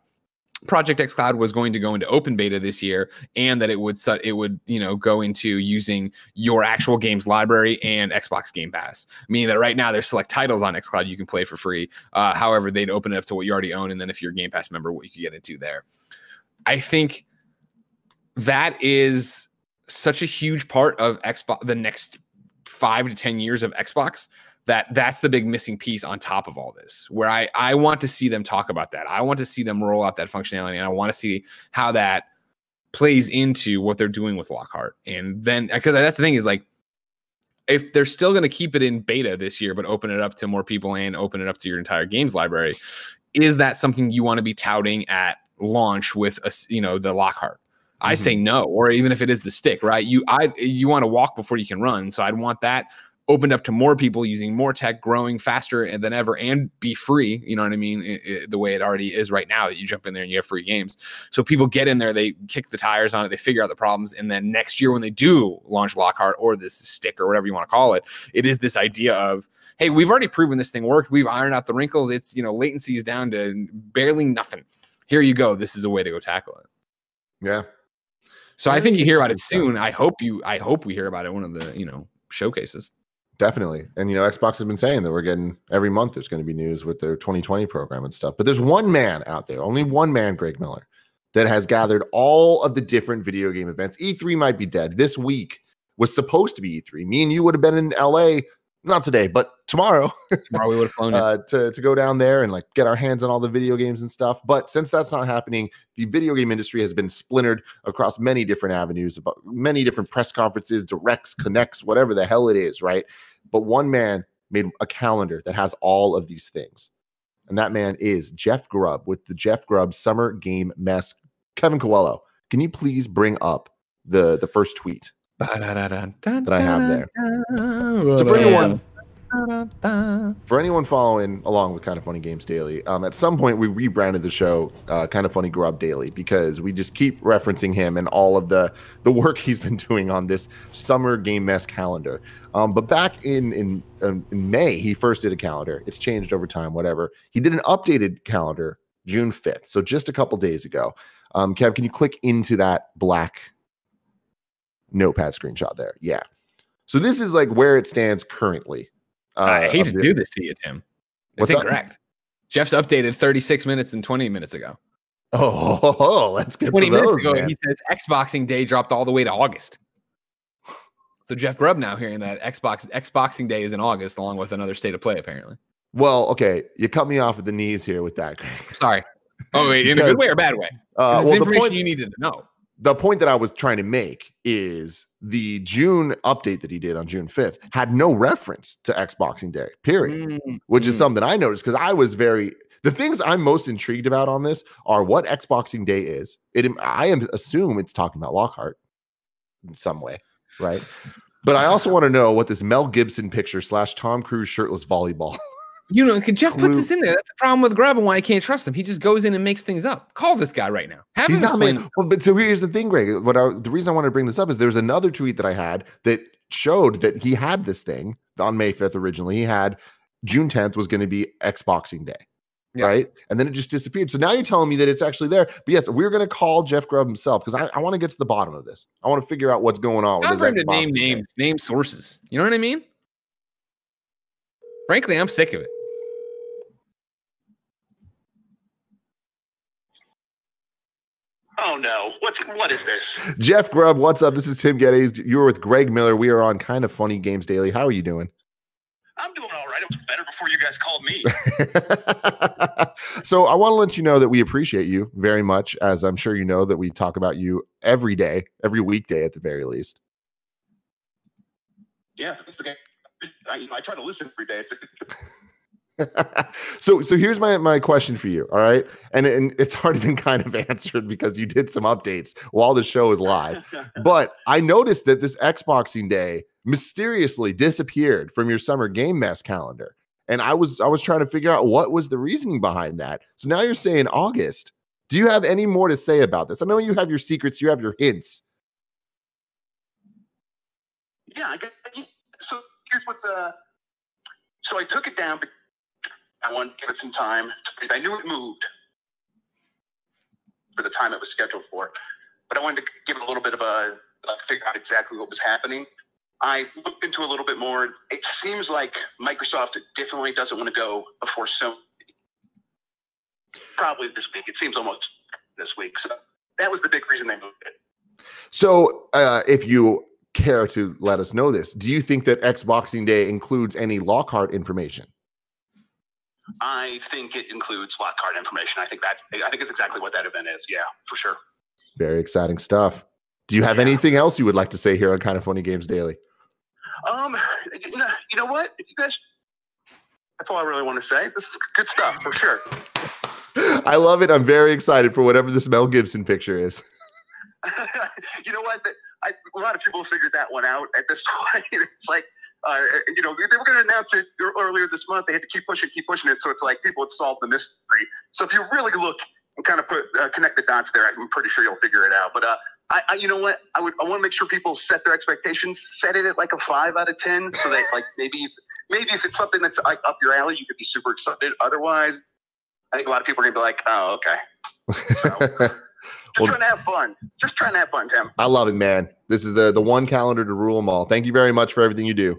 Project X Cloud was going to go into open beta this year, and that it would it would you know go into using your actual games library and Xbox Game Pass, meaning that right now there's select titles on X Cloud you can play for free. Uh, however, they'd open it up to what you already own, and then if you're a Game Pass member, what you could get into there. I think that is such a huge part of Xbox the next five to ten years of Xbox that that's the big missing piece on top of all this where i i want to see them talk about that i want to see them roll out that functionality and i want to see how that plays into what they're doing with lockhart and then because that's the thing is like if they're still going to keep it in beta this year but open it up to more people and open it up to your entire games library is that something you want to be touting at launch with a you know the lockhart I mm-hmm. say no, or even if it is the stick, right? You I you want to walk before you can run, so I'd want that opened up to more people using more tech, growing faster than ever, and be free. You know what I mean? It, it, the way it already is right now, that you jump in there and you have free games. So people get in there, they kick the tires on it, they figure out the problems, and then next year when they do launch Lockhart or this stick or whatever you want to call it, it is this idea of, hey, we've already proven this thing worked. We've ironed out the wrinkles. It's you know latency is down to barely nothing. Here you go. This is a way to go tackle it. Yeah. So I think you hear about it soon. I hope you. I hope we hear about it one of the you know showcases. Definitely. And, you know, Xbox has been saying that we're getting every month there's going to be news with their 2020 program and stuff. But there's one man out there, only one man, Greg Miller, that has gathered all of the different video game events. E3 might be dead. This week was supposed to be E3. Me and you would have been in LA not today, but tomorrow. tomorrow we would have flown uh, to to go down there and like get our hands on all the video games and stuff. But since that's not happening, the video game industry has been splintered across many different avenues, about many different press conferences, directs, connects, whatever the hell it is, right? But one man made a calendar that has all of these things, and that man is Jeff Grubb with the Jeff Grubb Summer Game Mess. Kevin Coello, can you please bring up the the first tweet? That I have there. So for anyone, for anyone following along with Kind of Funny Games Daily, um, at some point we rebranded the show uh, Kind of Funny Grubb Daily because we just keep referencing him and all of the the work he's been doing on this summer game mess calendar. Um, but back in, in in May, he first did a calendar. It's changed over time, whatever. He did an updated calendar June fifth, so just a couple days ago. Um, Kev, can you click into that black notepad screenshot there. Yeah. So this is like where it stands currently. Uh, I hate to do this to you, Tim. It's incorrect. Up? Jeff's updated 36 minutes and 20 minutes ago. Oh, let's get 20 minutes those, ago. Man. He says Xboxing Day dropped all the way to August. So Jeff Grubb now hearing that Xbox Xboxing Day is in August, along with another state of play, apparently. Well, okay, you cut me off at the knees here with that. Sorry. Oh wait, in a good way or bad way? Uh, well, information point, you needed to know the point that I was trying to make is the June update that he did on June 5th had no reference to Xboxing Day, period, mm-hmm. which is mm. something I noticed because I was very. The things I'm most intrigued about on this are what Xboxing Day is. It, I am assume it's talking about Lockhart in some way, right? But I also want to know what this Mel Gibson picture slash Tom Cruise shirtless volleyball You know, Jeff puts this in there. That's the problem with Grubb and why I can't trust him. He just goes in and makes things up. Call this guy right now. Have He's him explain. well, but so here's the thing, Greg. What I, the reason I wanted to bring this up is there's another tweet that I had that showed that he had this thing on May 5th originally. He had June 10th was going to be Xboxing Day. Yeah. Right. And then it just disappeared. So now you're telling me that it's actually there. But yes, we're going to call Jeff Grubb himself because I, I want to get to the bottom of this. I want to figure out what's going on. It's with to name names, name sources. You know what I mean? Frankly, I'm sick of it. Oh no! What's what is this? Jeff Grubb, what's up? This is Tim Gettys. You are with Greg Miller. We are on Kind of Funny Games Daily. How are you doing? I'm doing all right. It was better before you guys called me. so I want to let you know that we appreciate you very much, as I'm sure you know that we talk about you every day, every weekday at the very least. yeah. I, I try to listen every day. It's so so here's my my question for you all right? And, and it's already been kind of answered because you did some updates while the show is live. But i noticed that this xboxing day mysteriously disappeared from your summer game mess calendar. And i was i was trying to figure out what was the reasoning behind that. So now you're saying august. Do you have any more to say about this? I know you have your secrets you have your hints. Yeah, I got, so here's what's uh. So I took it down. but I wanted to give it some time. to breathe. I knew it moved for the time it was scheduled for, but I wanted to give it a little bit of a uh, figure out exactly what was happening. I looked into a little bit more. It seems like Microsoft definitely doesn't want to go before Sony. Probably this week. It seems almost this week. So that was the big reason they moved it. so uh if you care to let us know this do you think that xboxing day includes any lockhart information I think it includes Lockhart information. I think that's. I think it's exactly what that event is. Yeah, for sure. very exciting stuff do you have Yeah. anything else you would like to say here on kind of funny games daily Um, you know, you know what? You guys, that's all I really want to say. This is good stuff for sure. I love it. I'm very excited for whatever this Mel Gibson picture is. you know what? I, a lot of people figured that one out at this point. It's like, uh, you know, they were going to announce it earlier this month. They had to keep pushing, keep pushing it. So it's like people had solved the mystery. So if you really look and kind of put uh, connect the dots there, I'm pretty sure you'll figure it out. But uh, I, I, you know what? I would, I want to make sure people set their expectations, set it at like a five out of ten, so that like maybe, if, maybe if it's something that's like up your alley, you could be super excited. Otherwise, I think a lot of people are gonna be like, oh, okay. Just Well- trying to have fun. Just trying to have fun, Tim. I love it, man. This is the the one calendar to rule them all. Thank you very much for everything you do.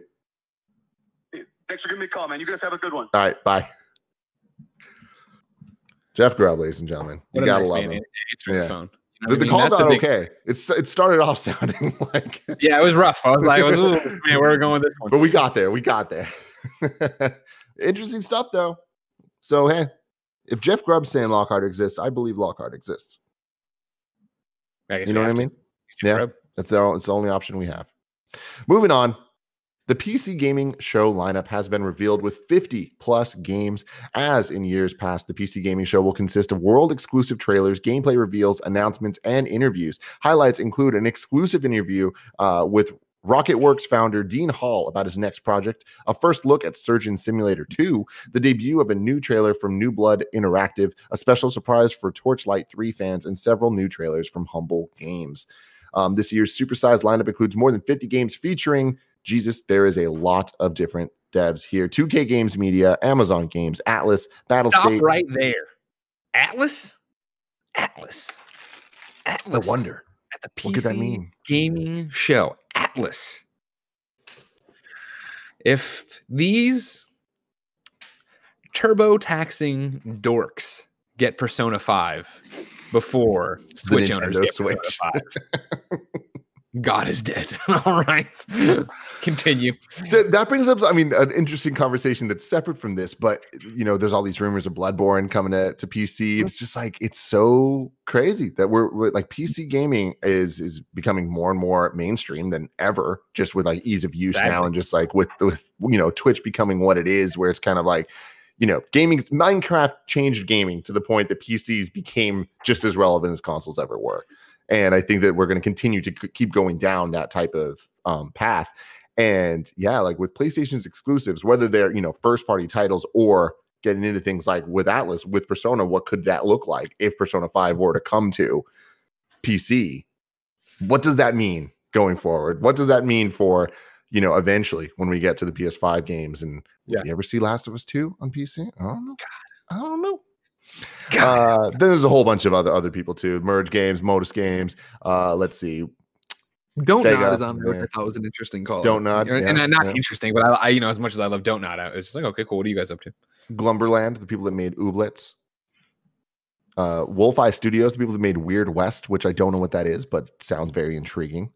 Thanks for giving me a call, man. You guys have a good one. All right, bye. Jeff Grubb, ladies and gentlemen, you What a gotta nice love man him. answering Yeah. the phone. You know The, what the call's That's the not big- okay. It's it started off sounding like, Yeah, it was rough. I was like, I was, ooh, man, where are we going with this one? but we got there. We got there. Interesting stuff, though. So hey, if Jeff Grubb's saying Lockhart exists, I believe Lockhart exists. I guess You know what I mean? Yeah. Rob. That's the, it's the only option we have. Moving on. The PC gaming show lineup has been revealed with 50 plus games. As in years past, the PC gaming show will consist of world exclusive trailers, gameplay reveals, announcements, and interviews. Highlights include an exclusive interview uh, with RocketWerkz founder Dean Hall about his next project, a first look at Surgeon Simulator 2, the debut of a new trailer from New Blood Interactive, a special surprise for Torchlight 3 fans, and several new trailers from Humble Games. Um, this year's supersized lineup includes more than 50 games featuring Jesus. There is a lot of different devs here 2K Games Media, Amazon Games, Atlus, Battle Stop State. right there. Atlus? Atlus. Atlus. wonder. At the PC What could that mean? gaming show. Atlus. If these turbo taxing dorks get Persona 5 before Switch owners get Switch. Persona 5. God is dead. All right. Continue. Th- that brings up, I mean, an interesting conversation that's separate from this, but you know, there's all these rumors of Bloodborne coming to, to PC. Mm-hmm. It's just like it's so crazy that we're, we're like PC gaming is is becoming more and more mainstream than ever, just with like ease of use now, and just like with with you know Twitch becoming what it is, where it's kind of like you know, gaming Minecraft changed gaming to the point that PCs became just as relevant as consoles ever were. And I think that we're going to continue to c- keep going down that type of um, path. And yeah, like with PlayStation's exclusives, whether they're, you know, first party titles or getting into things like with Atlus, with Persona, what could that look like if Persona 5 were to come to PC? What does that mean going forward? What does that mean for, you know, eventually when we get to the PS5 games? And Yeah. you ever see Last of Us 2 on PC? I don't know. I don't know. Uh, then there's a whole bunch of other other people too. Merge games, Modus games. Uh, let's see. Don't Sega, Nod is on there. yeah. I thought was an interesting call. Don't Nod. and yeah, and not yeah. interesting, but I, I, you know, as much as I love Don't Nod Out, it's just like, okay, cool. What are you guys up to? Glumberland, the people that made Ooblets. Uh, Wolf Eye Studios, the people that made Weird West, which I don't know what that is, but sounds very intriguing.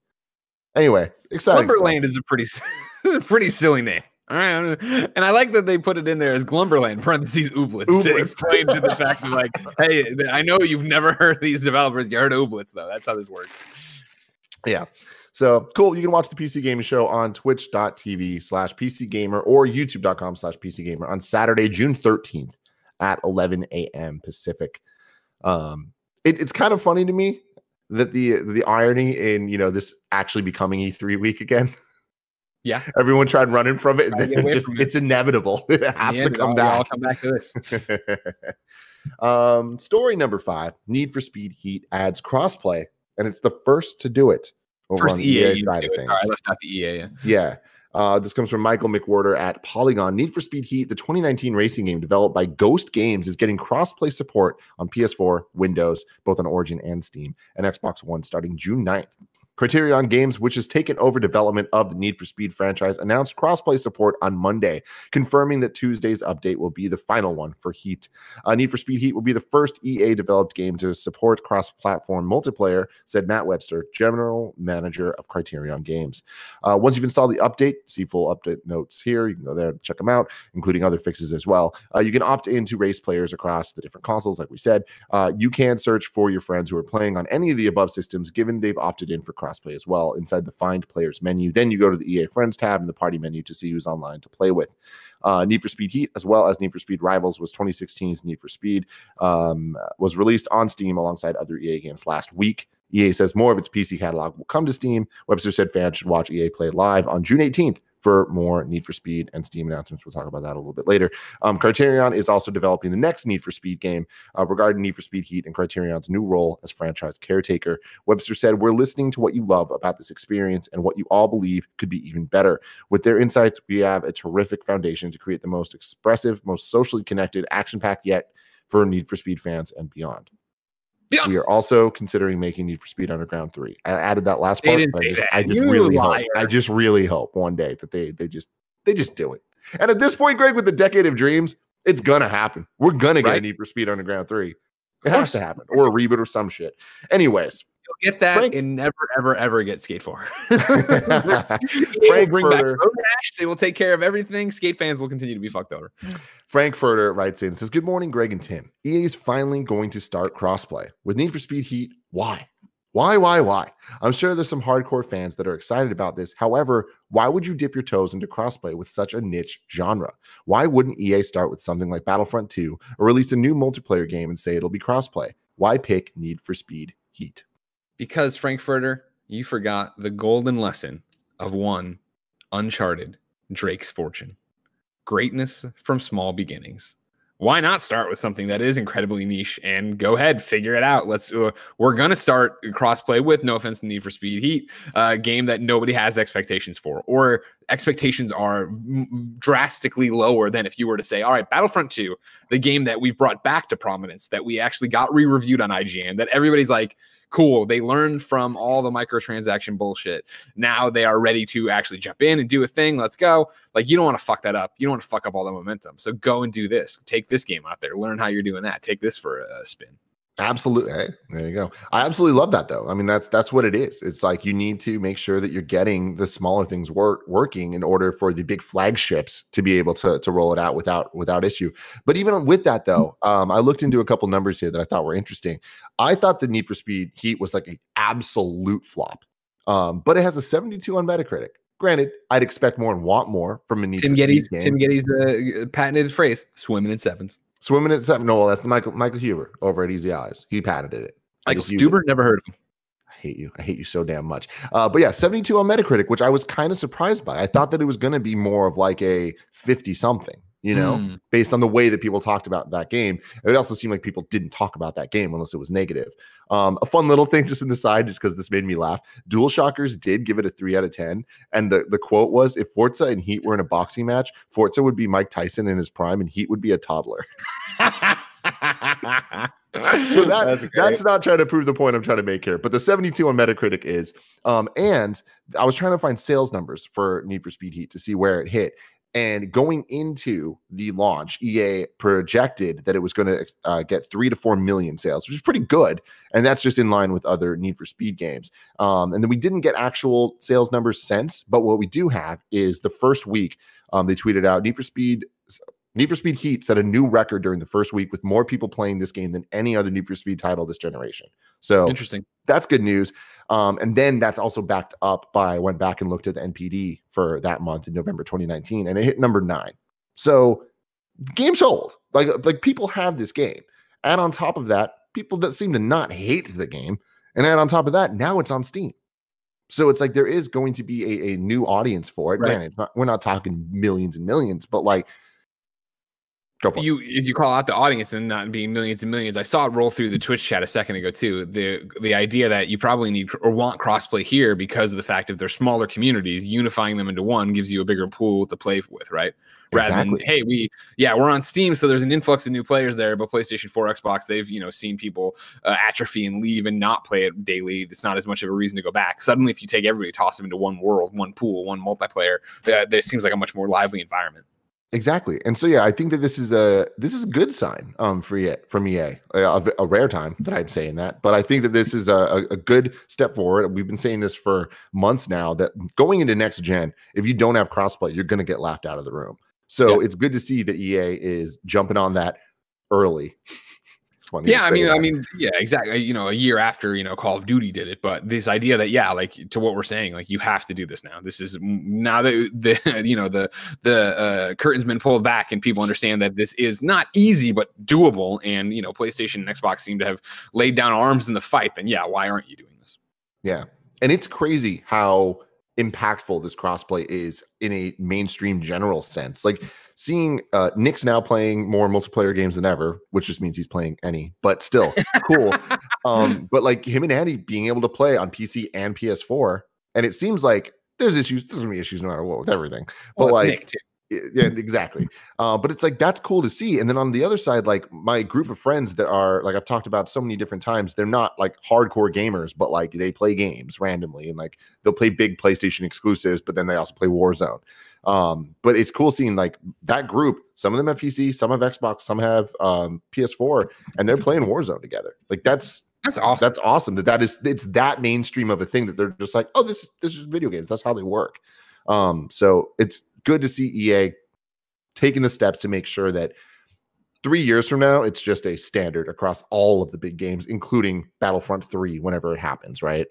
Anyway, exciting. stuff. Is a pretty, pretty silly name. All right, and I like that they put it in there as Glumberland parentheses Ooblets, to explain to the fact that like, hey, I know you've never heard of these developers. You heard Ooblets though. That's how this works. Yeah. So cool. You can watch the PC Gaming Show on twitch.tv slash PC Gamer or youtube.com slash PC Gamer on Saturday, June 13th at 11 a.m. Pacific. Um, it, it's kind of funny to me that the the irony in you know this actually becoming E3 week again. Yeah. Everyone tried running from it, and then it just from it. it's inevitable. It has to come all- it all back. come back to this. um, story number five: Need for Speed Heat adds crossplay, and it's the first to do it over First on EA, EA side of things. Sorry, I left out the EA. Yeah. Yeah. Uh, this comes from Michael McWhertor at Polygon. Need for Speed Heat, the 2019 racing game developed by Ghost Games, is getting crossplay support on PS4, Windows, both on Origin and Steam, and Xbox One starting June 9th. Criterion Games, which has taken over development of the Need for Speed franchise, announced crossplay support on Monday, confirming that Tuesday's update will be the final one for Heat. Uh, Need for Speed Heat will be the first EA developed game to support cross platform multiplayer, said Matt Webster, general manager of Criterion Games. Uh, once you've installed the update, see full update notes here. You can go there to check them out, including other fixes as well. Uh, you can opt in to race players across the different consoles, like we said. Uh, you can search for your friends who are playing on any of the above systems, given they've opted in for crossplay as well inside the Find Players menu. Then you go to the EA Friends tab in the Party menu to see who's online to play with. Uh, Need for Speed Heat, as well as Need for Speed Rivals, was 2016's Need for Speed, um, was released on Steam alongside other EA games last week. EA says more of its PC catalog will come to Steam. Webster said fans should watch EA play live on June 18th for more Need for Speed and Steam announcements. We'll talk about that a little bit later. Um, Criterion is also developing the next Need for Speed game uh, regarding Need for Speed Heat and Criterion's new role as franchise caretaker. Webster said, We're listening to what you love about this experience and what you all believe could be even better. With their insights, we have a terrific foundation to create the most expressive, most socially connected, action packed yet for Need for Speed fans and beyond. Beyond. We are also considering making Need for Speed Underground 3. I added that last part. I just. I just really hope. I just really hope one day that they they just they just do it. And at this point, Greg, with the decade of dreams, it's gonna happen. We're gonna get a Need for Speed Underground 3. It has to happen. Or a reboot or some shit. Anyways, You'll get that Frank- and never, ever, ever get Skate 4. Frank Frank bring Furter- Road Rash. They will take care of everything. Skate fans will continue to be fucked over. Mm. Frankfurter writes in says, Good morning, Greg and Tim. EA is finally going to start crossplay with Need for Speed Heat. Why? Why, why, why? I'm sure there's some hardcore fans that are excited about this. However, why would you dip your toes into crossplay with such a niche genre? Why wouldn't EA start with something like Battlefront 2 or release a new multiplayer game and say it'll be crossplay? Why pick Need for Speed Heat? Because Frankfurter, you forgot the golden lesson of one Uncharted Drake's Fortune. Greatness from small beginnings. Why not start with something that is incredibly niche and go ahead, figure it out? Let's. Uh, we're gonna start crossplay with No Offense to Need for Speed Heat, a game that nobody has expectations for, or expectations are drastically lower than if you were to say, all right, Battlefront 2, the game that we've brought back to prominence, that we actually got re-reviewed on IGN, that everybody's like, cool. They learned from all the microtransaction bullshit. Now they are ready to actually jump in and do a thing. Let's go. Like you don't want to fuck that up. You don't want to fuck up all the momentum. So go and do this. Take this game out there. Learn how you're doing that. Take this for a spin. Absolutely. Hey, there you go. I absolutely love that though. I mean, that's that's what it is. It's like you need to make sure that you're getting the smaller things work working in order for the big flagships to be able to to roll it out without without issue. But even with that though, um, I looked into a couple numbers here that I thought were interesting. I thought the Need for Speed Heat was like an absolute flop, um, but it has a 72 on Metacritic. Granted, I'd expect more and want more from a Need Tim for Speed Gettys, game. Tim Gettys, uh, patented phrase: swimming in sevens. Swimming at seven. No, that's Michael Michael Huber over at Easy Allies. He patented it. I Michael use it. Stuber, never heard of him. I hate you. I hate you so damn much. Uh, but yeah, 72 on Metacritic, which I was kind of surprised by. I thought that it was going to be more of like a 50 something, you know, Hmm. based on the way that people talked about that game. It also seemed like people didn't talk about that game unless it was negative. Um, a fun little thing just in the side, just because this made me laugh. DualShockers did give it a three out of 10. And the, the quote was if Forza and Heat were in a boxing match, Forza would be Mike Tyson in his prime and Heat would be a toddler. so that That's that's, not trying to prove the point I'm trying to make here. But the 72 on Metacritic is, um, and I was trying to find sales numbers for Need for Speed Heat to see where it hit. And going into the launch, EA projected that it was going to uh, get three to four million sales, which is pretty good. And that's just in line with other Need for Speed games. Um, and then we didn't get actual sales numbers since, but what we do have is the first week um, they tweeted out Need for Speed. Need for Speed Heat set a new record during the first week with more people playing this game than any other Need for Speed title this generation. So Interesting. that's good news. Um, and then that's also backed up by I went back and looked at the NPD for that month in November 2019, and it hit number nine. So game sold. Like like people have this game. And on top of that, people that seem to not hate the game. And then on top of that, now it's on Steam. So it's like there is going to be a, a new audience for it. Right. It's not, we're not talking millions and millions, but like go for it. You as you call out the audience and not being millions and millions. I saw it roll through the Twitch chat a second ago too. The the idea that you probably need or want crossplay here because of the fact that they're smaller communities, unifying them into one gives you a bigger pool to play with, right? Rather Exactly. than hey, we yeah we're on Steam, so there's an influx of new players there, but PlayStation 4, Xbox, they've you know seen people uh, atrophy and leave and not play it daily. It's not as much of a reason to go back. Suddenly, if you take everybody, toss them into one world, one pool, one multiplayer, that, there seems like a much more lively environment. Exactly, and so yeah, I think that this is a this is a good sign um for EA from EA. A, a rare time that I'm saying that, but I think that this is a, a, a good step forward. We've been saying this for months now. That going into next gen, if you don't have crossplay, you're going to get laughed out of the room. So it's good to see that EA is jumping on that early. Funny. Yeah, I mean, I mean, yeah, exactly. You know, a year after you know Call of Duty did it, but this idea that yeah, like to what we're saying, like you have to do this now. This is now that the you know the the uh, curtain's been pulled back and people understand that this is not easy but doable. And you know, PlayStation and Xbox seem to have laid down arms in the fight. Then yeah, why aren't you doing this? Yeah. And it's crazy how impactful this crossplay is in a mainstream general sense. Like seeing uh Nick's now playing more multiplayer games than ever, which just means he's playing any, but still cool. um, but like him and Andy being able to play on PC and PS4, and it seems like there's issues, there's gonna be issues no matter what with everything. But Well, like too. yeah, exactly. Uh, but it's like that's cool to see. And then on the other side, like my group of friends that are like I've talked about so many different times, they're not like hardcore gamers, but like they play games randomly and like they'll play big PlayStation exclusives, but then they also play Warzone. Um, but it's cool seeing like that group. Some of them have PC, some have Xbox, some have um, PS4, and they're playing Warzone together. Like that's That's awesome. that's awesome that that is it's that mainstream of a thing that they're just like oh this this is video games that's how they work um so it's good to see ea taking the steps to make sure that three years from now it's just a standard across all of the big games including battlefront 3 whenever it happens right.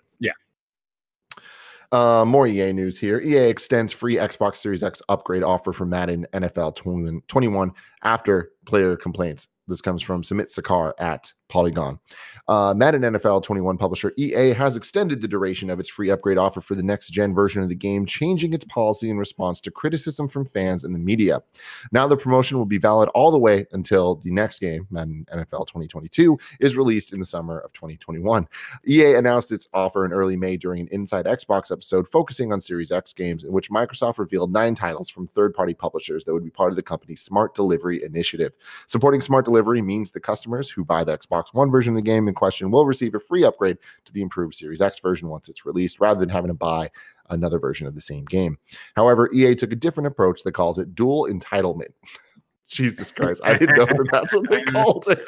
Uh, more EA news here. EA extends free Xbox Series X upgrade offer for Madden NFL 20 21 after player complaints. This comes from Samit Sarkar at Polygon. Uh, Madden NFL 21 publisher EA has extended the duration of its free upgrade offer for the next gen version of the game, changing its policy in response to criticism from fans and the media. Now, the promotion will be valid all the way until the next game, Madden NFL 2022, is released in the summer of 2021. EA announced its offer in early May during an Inside Xbox episode focusing on Series X games, in which Microsoft revealed nine titles from third party publishers that would be part of the company's Smart Delivery initiative. Supporting Smart Delivery means the customers who buy the Xbox One version of the game in question will receive a free upgrade to the improved Series X version once it's released, rather than having to buy another version of the same game. However, EA took a different approach that calls it dual entitlement. Jesus Christ, I didn't know that that's what they called it.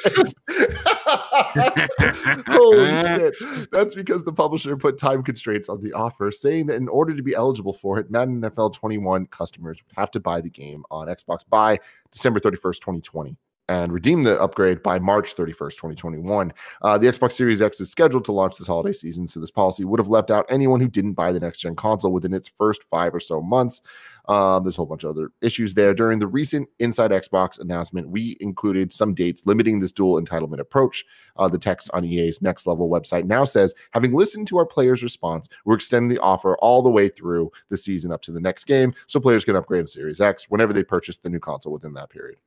Holy shit. That's because the publisher put time constraints on the offer, saying that in order to be eligible for it, Madden NFL 21 customers would have to buy the game on Xbox by December 31st, 2020. And redeem the upgrade by March 31st, 2021. Uh, the Xbox Series X is scheduled to launch this holiday season, so this policy would have left out anyone who didn't buy the next gen console within its first five or so months. Um, there's a whole bunch of other issues there. During the recent Inside Xbox announcement, we included some dates limiting this dual entitlement approach. Uh, the text on EA's Next Level website now says, having listened to our players' response, we're extending the offer all the way through the season up to the next game, so players can upgrade to Series X whenever they purchase the new console within that period.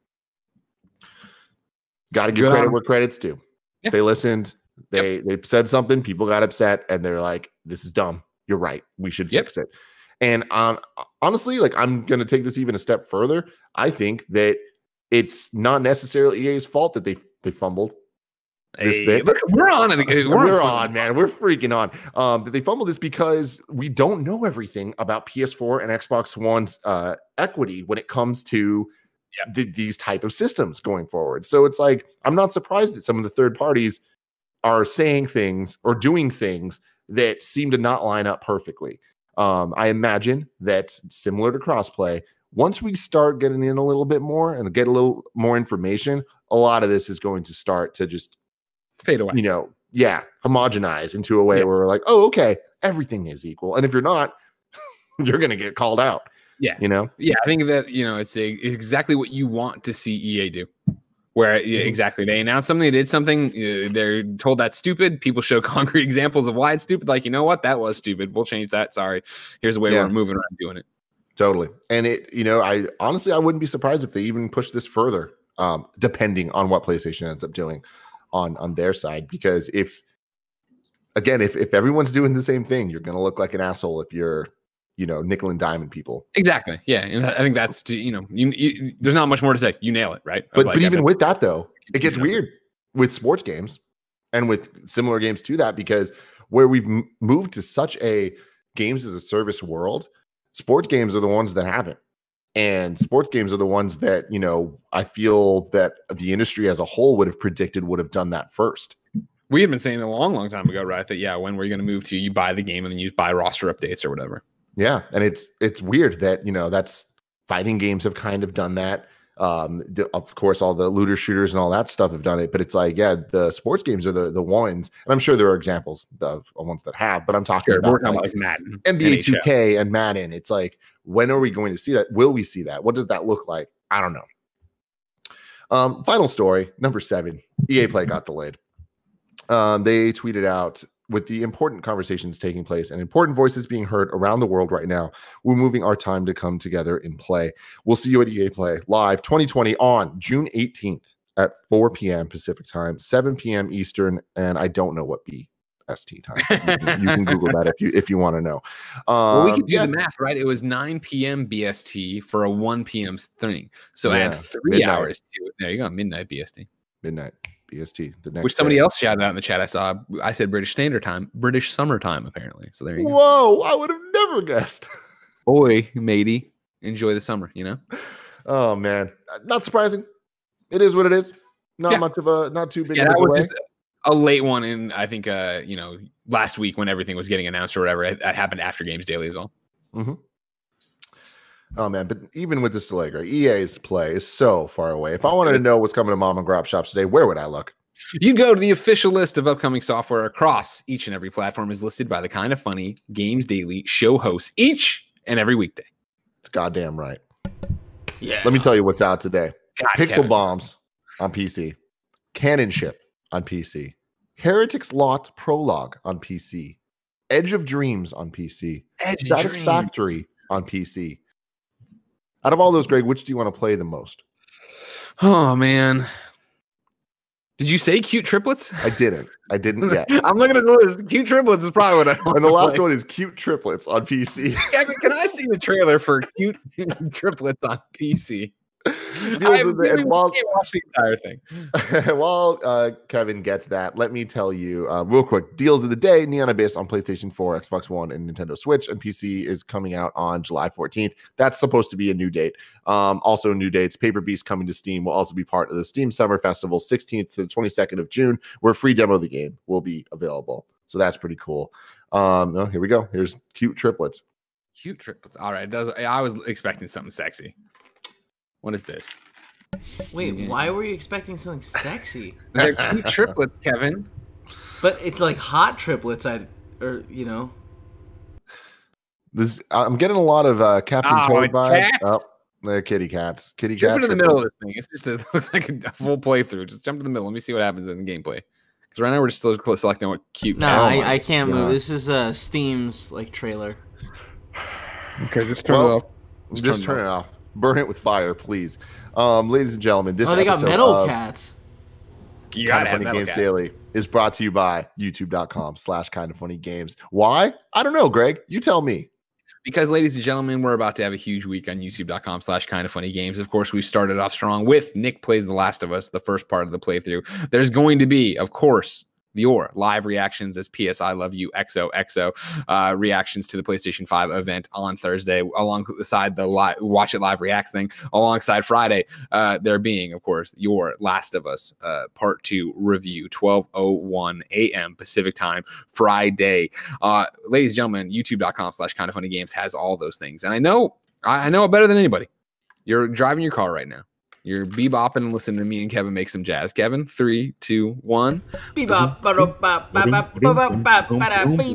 Got to give Good credit on- where credit's due. Yeah. They listened. They they said something. People got upset, and they're like, "This is dumb. You're right. We should Yep. fix it." And um, honestly, like I'm going to take this even a step further. I think that it's not necessarily EA's fault that they they fumbled. this Hey, bit. we're on. I think we're, We're, on, man. We're freaking on. Um, did they fumbled this because we don't know everything about PS4 and Xbox One's uh, equity when it comes to Yep. th- these type of systems going forward. So it's like I'm not surprised that some of the third parties are saying things or doing things that seem to not line up perfectly. Um, I imagine that similar to crossplay, once we start getting in a little bit more and get a little more information, a lot of this is going to start to just Fade away. you know, yeah, homogenize into a way Yeah. where we're like, oh, okay, everything is equal. And if you're not, you're gonna get called out. Yeah. You know? Yeah, I think that you know it's, a, it's exactly what you want to see EA do. Where yeah, Mhm. exactly they announced something, they did something, uh, they're told that's stupid. People show concrete examples of why it's stupid. Like you know what, that was stupid. We'll change that. Sorry. Here's the way Yeah. we're moving around doing it. Totally. And it, you know, I honestly I wouldn't be surprised if they even push this further, um, depending on what PlayStation ends up doing on on their side. Because if again, if if everyone's doing the same thing, you're gonna look like an asshole if you're, you know, nickel and diamond people. Exactly. Yeah, and I think that's you know you, you there's not much more to say. You nail it, right? But like, but even with that though, it gets Yeah. weird with sports games and with similar games to that because where we've m- moved to such a games as a service world, sports games are the ones that haven't. And sports games are the ones that, you know, I feel that the industry as a whole would have predicted would have done that first. we had been saying a long, long time ago, right? That yeah, when we're going to move to you buy the game and then you buy roster updates or whatever. Yeah, and it's it's weird that you know that's fighting games have kind of done that. Um, the, of course, all the looter shooters and all that stuff have done it, but it's like, yeah, the sports games are the the ones, and I'm sure there are examples of, ones that have, but I'm talking sure, about, like, like Madden, NBA NHL. 2K, and Madden. It's like, when are we going to see that? Will we see that? What does that look like? I don't know. Um, final story number seven: EA Play got delayed. Um, they tweeted out with the important conversations taking place and important voices being heard around the world right now. We're moving our time to come together in play. We'll see you at EA Play live 2020 on June 18th at 4 p.m. Pacific time, 7 p.m. Eastern, and I don't know what BST time. You can, you can Google that if you if you want to know. Um, Well, we can do yeah, the math, right? It was 9 p.m. BST for a 1 p.m. thing. So Yeah, add three midnight. hours to it. There you go, midnight BST. midnight BST. The next Which somebody day. else shouted out in the chat. I saw. I said British Standard Time, British Summer Time, apparently. So there you go. Whoa! I would have never guessed. Boy, matey, enjoy the summer. You know. Oh man, not surprising. It is what it is. Not Yeah. much of a not too big Yeah, a that was just a late one in I think uh you know last week when everything was getting announced or whatever. That happened after Games Daily as well. Oh man, but even with this delay, right, EA's play is so far away. If I wanted to know what's coming to mom and grab shops today, where would I look? You go to the official list of upcoming software across each and every platform is listed by the kind of funny Games Daily show hosts each and every weekday. It's goddamn right. Yeah. Let me tell you what's out today. God, Pixel Kevin. Bombs on PC, Cannon Ship on PC, Heretics Lot Prologue on PC, Edge of Dreams on PC, Edge. Satisfactory on PC. Out of all those, Greg, which do you want to play the most? Oh man. Did you say cute triplets? I didn't. I didn't yet. I'm looking at the list. Cute triplets is probably what I want And the last play. one is Cute Triplets on PC. Can I see the trailer for cute triplets on PC? Deals with it, and while, watch the entire thing. while uh, Kevin gets that, let me tell you uh, real quick deals of the day Neon Abyss on PlayStation 4, Xbox One, and Nintendo Switch, and PC is coming out on July 14th. That's supposed to be a new date. Um, also, new dates Paper Beast coming to Steam will also be part of the Steam Summer Festival, 16th to the 22nd of June, where free demo of the game will be available. So that's pretty cool. Um, oh, here we go. Here's cute triplets. Cute triplets. All right. Does I was expecting something sexy. What is this? Wait, Yeah. why were you expecting something sexy? They're cute triplets, Kevin. But it's like hot triplets. I or you know. This I'm getting a lot of uh, Captain Oh, Toad vibes. Oh, they're kitty cats. Kitty Jump cats. into the middle of this thing. It's just a, it looks like a full playthrough. Just jump in the middle. Let me see what happens in the gameplay. Because right now we're just still selecting what cute. No, cat- my I, I can't God. move. This is uh Steam's like trailer. Okay, just turn it turn off. Just, turn, it off. Burn it with fire, please. Um, ladies and gentlemen, this oh, they got episode metal of cats. You Kind of Funny Games cats. Daily is brought to you by youtube.com slash kind of funny games. Why? I don't know, Greg. You tell me. Because, ladies and gentlemen, we're about to have a huge week on youtube.com slash kind of funny games. Of course, we've started off strong with Nick Plays The Last of Us, the first part of the playthrough. There's going to be, of course, your live reactions as PS I Love You XOXO uh, reactions to the PlayStation 5 event on Thursday, alongside the li- Watch It Live Reacts thing, alongside Friday. Uh, there being, of course, your Last of Us uh, Part 2 review, 12.01 a.m. Pacific time, Friday. Uh, ladies and gentlemen, youtube.com slash kind of funny games has all those things. And I know, I know it better than anybody. You're driving your car right now. You're bebopping and listening to me and Kevin make some jazz. Kevin, three, two, one. Bebop,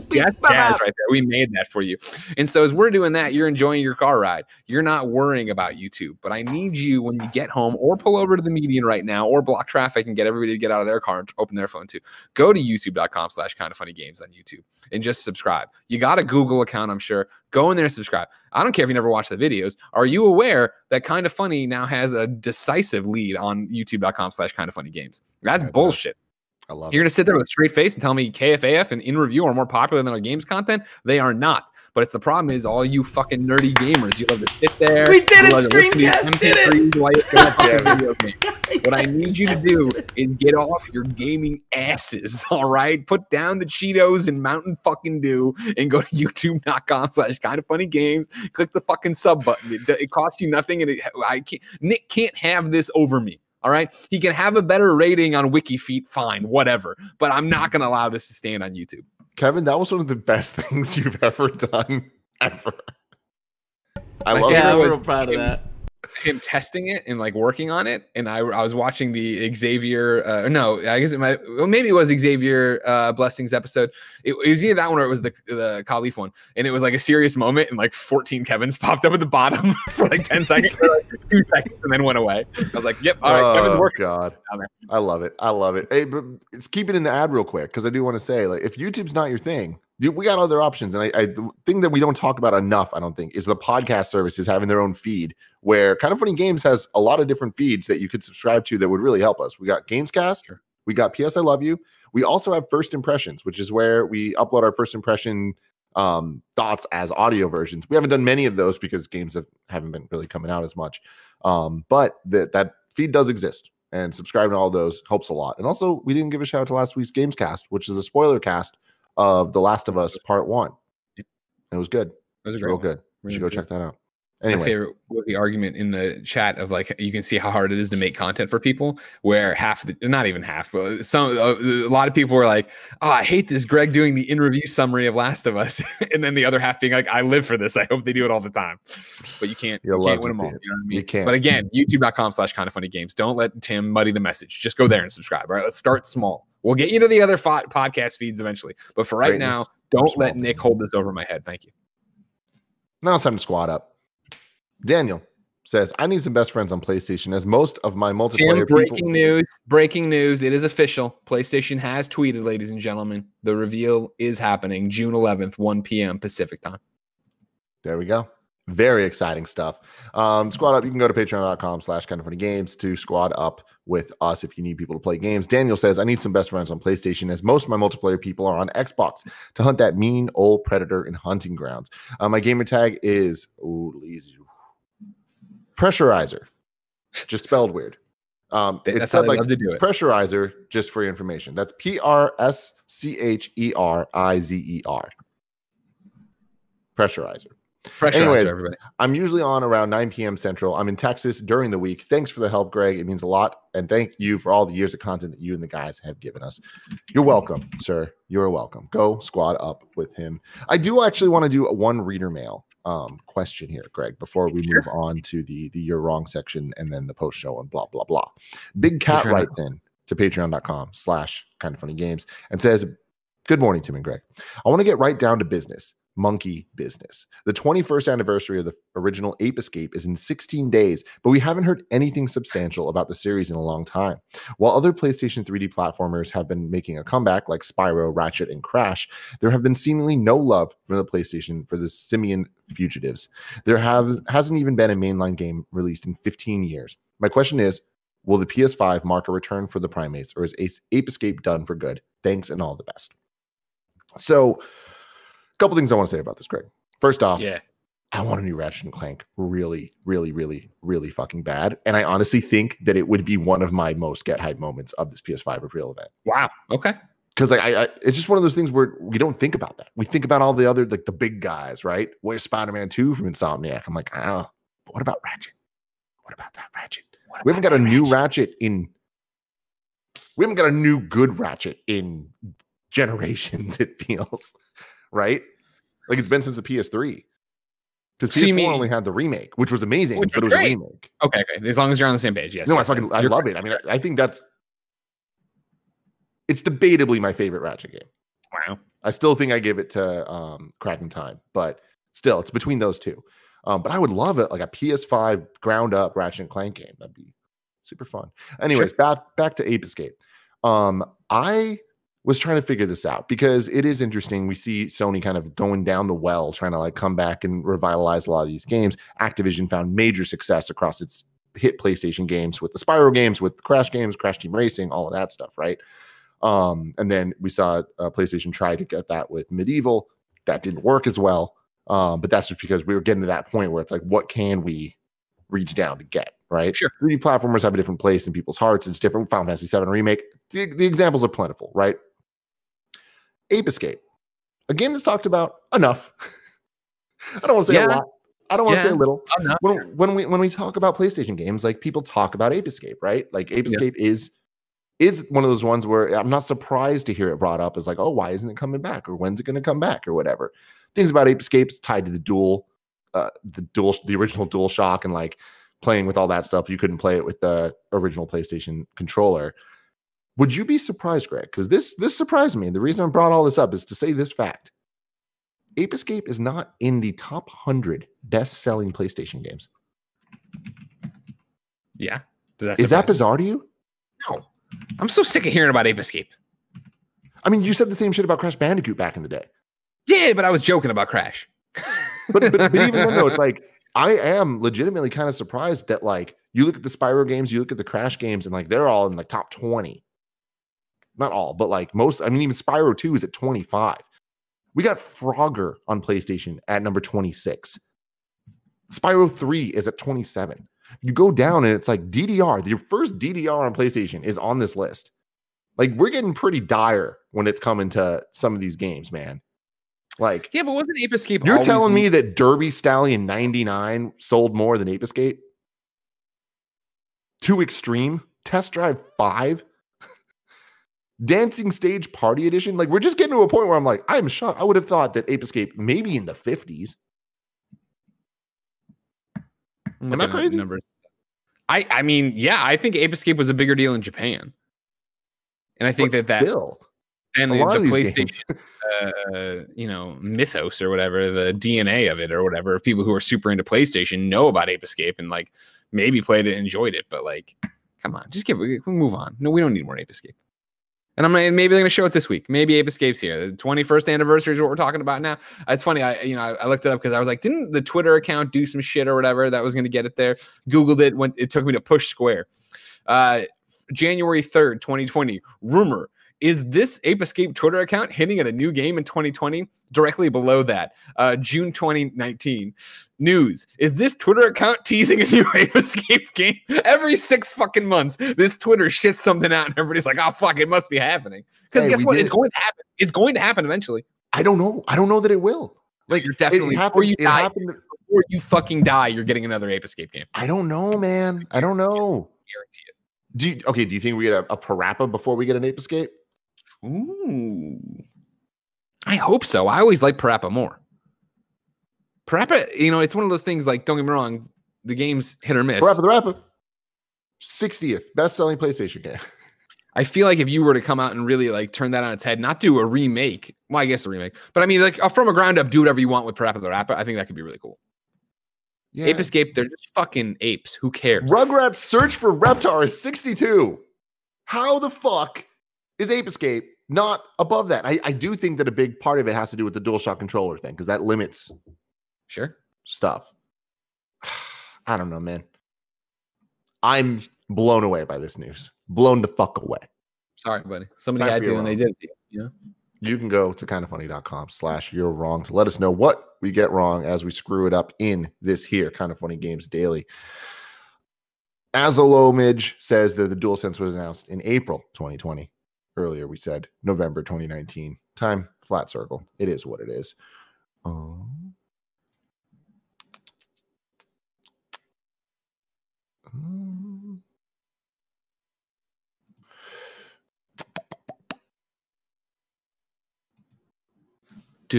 That's jazz right there. We made that for you. And so as we're doing that, you're enjoying your car ride. You're not worrying about YouTube. But I need you when you get home or pull over to the median right now or block traffic and get everybody to get out of their car and open their phone too. Go to youtube.com slash kind of funny games on YouTube and just subscribe. You got a Google account, I'm sure. Go in there and subscribe. I don't care if you never watch the videos. Are you aware that Kind of Funny now has a decisive lead on youtube.com slash kind of funny games? That's I bullshit. I love You're going to sit there with a straight face and tell me KFAF and in review are more popular than our games content? They are not. But it's the problem is all you fucking nerdy gamers, you love to sit there. We did it, Screencast did it. MP3s while you're playing a fucking video game. What I need you to do is get off your gaming asses, all right? Put down the Cheetos and Mountain fucking Dew and go to youtube.com slash kind of funny games. Click the fucking sub button. It, it costs you nothing and it, I can't, Nick can't have this over me. All right. He can have a better rating on WikiFeet, fine, whatever. But I'm not going to allow this to stand on YouTube. Kevin, that was one of the best things you've ever done ever. I My love Yeah, favorite I'm it. was real proud of that. Him testing it and like working on it and i, I was watching the xavier uh, no i guess it might well maybe it was xavier uh blessings episode it, it was either that one or it was the the Khalif one and it was like a serious moment and like 14 kevin's popped up at the bottom for like 10 seconds or like two seconds and then went away i was like yep all right kevin's oh working God. I love it. I love it. Hey, but it's keep it in the ad real quick because I do want to say, like, if YouTube's not your thing, we got other options. And I, I the thing that we don't talk about enough, I don't think, is the podcast services having their own feed. Where Kind of Funny Games has a lot of different feeds that you could subscribe to that would really help us. We got Gamescast, Sure. we got PS I Love You. We also have First Impressions, which is where we upload our first impression um thoughts as audio versions. We haven't done many of those because games have haven't been really coming out as much. Um, but that that feed does exist and subscribing to all those helps a lot. And also, we didn't give a shout out to last week's Gamescast, which is a spoiler cast of The Last of Us Part One. It was good. It was It's great real one. good. You should go good. check that out. My Anyway, favorite was the argument in the chat of like you can see how hard it is to make content for people. Where half, the, not even half, but some a a lot of people were like, "Oh, I hate this Greg doing the in review summary of Last of Us," and then the other half being like, "I live for this. I hope they do it all the time." But you can't, You'll you can't win them all. You know what I mean? You can't. But again, YouTube.com/slash Kind of Funny Games. Don't let Tim muddy the message. Just go there and subscribe. All right, let's start small. We'll get you to the other fo- podcast feeds eventually. But for right Great now, news. don't Small let Nick hold this over my head. Thank you. now it's time to squad up. Daniel says, I need some best friends on PlayStation as most of my multiplayer. Tim, breaking people. news. Breaking news. It is official. PlayStation has tweeted, ladies and gentlemen. The reveal is happening June 11th, 1 p.m. Pacific time. There we go. Very exciting stuff. Um, squad up. You can go to patreon.com slash kind of funny games to squad up with us if you need people to play games. Daniel says, I need some best friends on PlayStation as most of my multiplayer people are on Xbox to hunt that mean old predator in hunting grounds. Uh, my gamer tag is ooh, lazy. Prescherizer, just spelled weird. Um, Th- it's That's how like love to do it. Prescherizer, just for your information. That's P R S C H E R I Z E R. Prescherizer. Pressure anyways, everybody. I'm usually on around 9 p.m. Central. I'm in Texas during the week. Thanks for the help, Greg. It means a lot. And thank you for all the years of content that you and the guys have given us. You're welcome, sir. You're welcome. Go squad up with him. I do actually want to do a one reader mail um, question here, Greg, before we move on to the the you're wrong section and then the post show and blah blah blah. Big Cat right then to patreon.com slash kind of funny games and says, Good morning, Tim and Greg. I want to get right down to business. Monkey business. The 21st anniversary of the original Ape Escape is in 16 days, but we haven't heard anything substantial about the series in a long time. While other PlayStation 3D platformers have been making a comeback, like Spyro, Ratchet, and Crash, there have been seemingly no love from the PlayStation for the simian fugitives. There have, hasn't even been a mainline game released in 15 years. My question is Will the PS5 mark a return for the primates, or is Ape Escape done for good? Thanks and all the best. So, couple things I want to say about this, Greg. First off, Yeah. I want a new Ratchet and Clank really, really, really, really fucking bad. And I honestly think that it would be one of my most get hype moments of this PS5 reveal event. Wow. Okay. Because like I, I, it's just one of those things where we don't think about that. We think about all the other like the big guys, right? Where's Spider-Man 2 from Insomniac? I'm like, oh, but what about Ratchet? What about that Ratchet? What We haven't got a new Ratchet? Ratchet in. We haven't got a new good Ratchet in generations. It feels right, like it's been since the PS3. Because PS4 mean- only had the remake, which was amazing, Which but was it was great. a remake. Okay. Okay. As long as you're on the same page. Yes. no, I fucking I love correct. it. I mean, I, I think that's it's debatably my favorite Ratchet game. Wow. I still think I give it to um Crack in Time, but still, it's between those two. Um, but I would love it like a PS5 ground up Ratchet and Clank game. That'd be super fun. Anyways, back back to Ape Escape. Um, I was trying to figure this out because it is interesting. We see Sony kind of going down the well, trying to like come back and revitalize a lot of these games. Activision found major success across its hit PlayStation games with the Spyro games, with Crash games, Crash Team Racing, all of that stuff, right? Um, and then we saw uh, PlayStation try to get that with MediEvil. That didn't work as well. Um, but that's just because we were getting to that point where it's like, what can we reach down to get, right? Sure. 3D platformers have a different place in people's hearts. It's different. Final Fantasy VII Remake. The, the examples are plentiful, right? Ape Escape, a game that's talked about enough. I don't want to say Yeah. a lot. I don't want to say a little when, when we when we talk about PlayStation games, like people talk about Ape Escape, right? Like Ape Yeah. Escape is is one of those ones where I'm not surprised to hear it brought up as like, oh, why isn't it coming back, or when's it going to come back, or whatever. Things about Ape Escape is tied to the dual, uh, the dual, the original Dual Shock, and like playing with all that stuff. You couldn't play it with the original PlayStation controller. Would you be surprised, Greg? Because this this surprised me. The reason I brought all this up is to say this fact: Ape Escape is not in the top hundred best-selling PlayStation games. Yeah. Does Is that bizarre to you? No. I'm so sick of hearing about Ape Escape. I mean, you said the same shit about Crash Bandicoot back in the day. Yeah, but I was joking about Crash. But, but, but even then, though, it's like I am legitimately kind of surprised that like you look at the Spyro games, you look at the Crash games, and like they're all in the top twenty. Not all, but like most. I mean, even Spyro Two is at twenty five. We got Frogger on PlayStation at number twenty six. Spyro Three is at twenty seven. You go down and it's like DDR. Your first DDR on PlayStation is on this list. Like we're getting pretty dire when it's coming to some of these games, man. Like yeah, but wasn't Ape Escape? you're telling me that Derby Stallion 99 sold more than Ape Escape? 2Xtreme? Test Drive 5? Dancing Stage Party Edition? Like, we're just getting to a point where I'm like, I'm shocked. I would have thought that Ape Escape maybe in the 50s. I'm I crazy? Numbers. I I mean, yeah, I think Ape Escape was a bigger deal in Japan, and I think but that that still, and a the, lot the of these games- PlayStation, uh, you know, mythos or whatever, the DNA of it or whatever, of people who are super into PlayStation know about Ape Escape and like maybe played it, and enjoyed it, but like, come on, just give we we move on. No, we don't need more Ape Escape. And I'm maybe they're gonna show it this week. Maybe Ape Escape's here. The 21st anniversary is what we're talking about now. It's funny. I you know I, I looked it up because I was like, didn't the Twitter account do some shit or whatever that was gonna get it there? Googled it. When it took me to Push Square. Uh, January 3rd, 2020. Rumor is this Ape Escape Twitter account hinting at a new game in 2020? Directly below that, uh, June 2019. News is this Twitter account teasing a new Ape Escape game? Every six fucking months, this Twitter shits something out, and everybody's like, "Oh fuck, it must be happening." Because Hey, guess what? did It's going to happen. It's going to happen eventually. I don't know. I don't know that it will. Like, You're it definitely before happened. you It die. happened. Before you fucking die, you're getting another Ape Escape game. I don't know, man. I don't know. Guarantee it. Do you, okay? Do you think we get a, a Parappa before we get an Ape Escape? Ooh. I hope so. I always like Parappa more. Parappa, you know, it's one of those things like, don't get me wrong, the game's hit or miss. Parappa the Rapper. 60th best selling PlayStation game. I feel like if you were to come out and really like turn that on its head, not do a remake, well, I guess a remake, but I mean, like uh, from a ground up, do whatever you want with Parappa the Rapper. I think that could be really cool. Yeah. Ape Escape, they're just fucking apes. Who cares? Rugrats Search for Reptar is 62. How the fuck is Ape Escape not above that? I, I do think that a big part of it has to do with the DualShock controller thing because that limits Sure. stuff. I don't know, man. I'm blown away by this news. Blown the fuck away. Sorry, buddy. Somebody Time had to, and they did you know? you can go to kindafunny.com slash you're wrong to let us know what we get wrong as we screw it up in this here kind of funny games daily. Azalomage says that the DualSense was announced in April 2020. Earlier we said November 2019. Time flat circle. It is what it is. Um, um.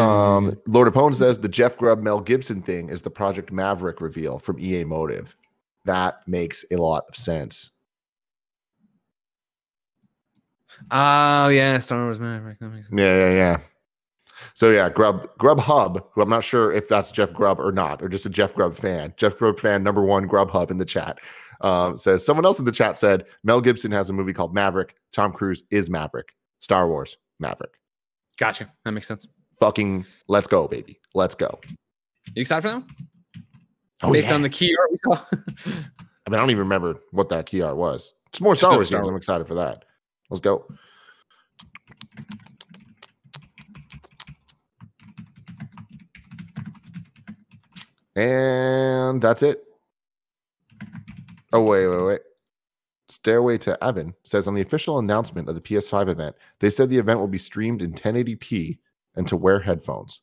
Um, Lord Opone says the Jeff Grubb Mel Gibson thing is the Project Maverick reveal from EA Motive. That makes a lot of sense. Oh yeah, Star Wars Maverick. That makes sense. Yeah, yeah, yeah. So yeah, Grub Grubhub, who I'm not sure if that's Jeff Grubb or not, or just a Jeff Grubb fan. Jeff Grubb fan number one, Grubhub in the chat. Um, says someone else in the chat said Mel Gibson has a movie called Maverick. Tom Cruise is Maverick. Star Wars Maverick. Gotcha. That makes sense. Fucking let's go, baby. Let's go. You excited for that one? Oh, Based yeah. on the key art we saw. I mean, I don't even remember what that key art was. It's more Star Wars games. Wars. I'm excited for that. Let's go. And that's it. Oh, wait, wait, wait. Stairway to Evan says on the official announcement of the PS5 event, they said the event will be streamed in 1080p and to wear headphones.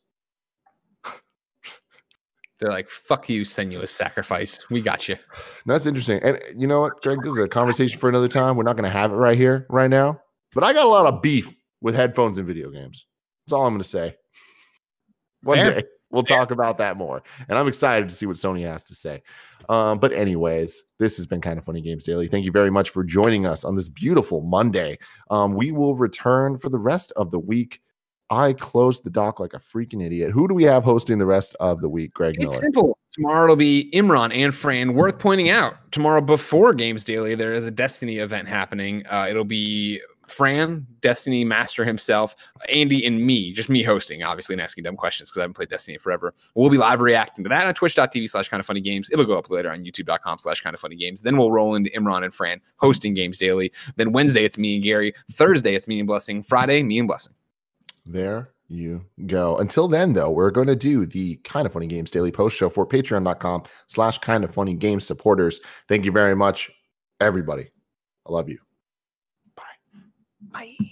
They're like, "Fuck you, Senua's Sacrifice. We got you." That's interesting. And you know what, Greg? This is a conversation for another time. We're not going to have it right here, right now. But I got a lot of beef with headphones and video games. That's all I'm going to say. One Fair. day we'll Fair. talk about that more. And I'm excited to see what Sony has to say. Um, but, anyways, this has been kind of funny games daily. Thank you very much for joining us on this beautiful Monday. Um, we will return for the rest of the week. I closed the doc like a freaking idiot. Who do we have hosting the rest of the week, Greg It's Miller? simple. Tomorrow it'll be Imran and Fran. Worth pointing out, tomorrow before Games Daily, there is a Destiny event happening. Uh, it'll be Fran, Destiny Master himself, Andy, and me, just me hosting, obviously, and asking dumb questions because I haven't played Destiny in forever. We'll be live reacting to that on twitch.tv slash kind of funny games. It'll go up later on youtube.com slash kind of funny games. Then we'll roll into Imran and Fran hosting Games Daily. Then Wednesday, it's me and Gary. Thursday, it's me and Blessing. Friday, me and Blessing. There you go. Until then, though, we're going to do the kind of funny games daily post show for patreon.com slash kind of funny games supporters. Thank you very much, everybody. I love you. Bye. Bye.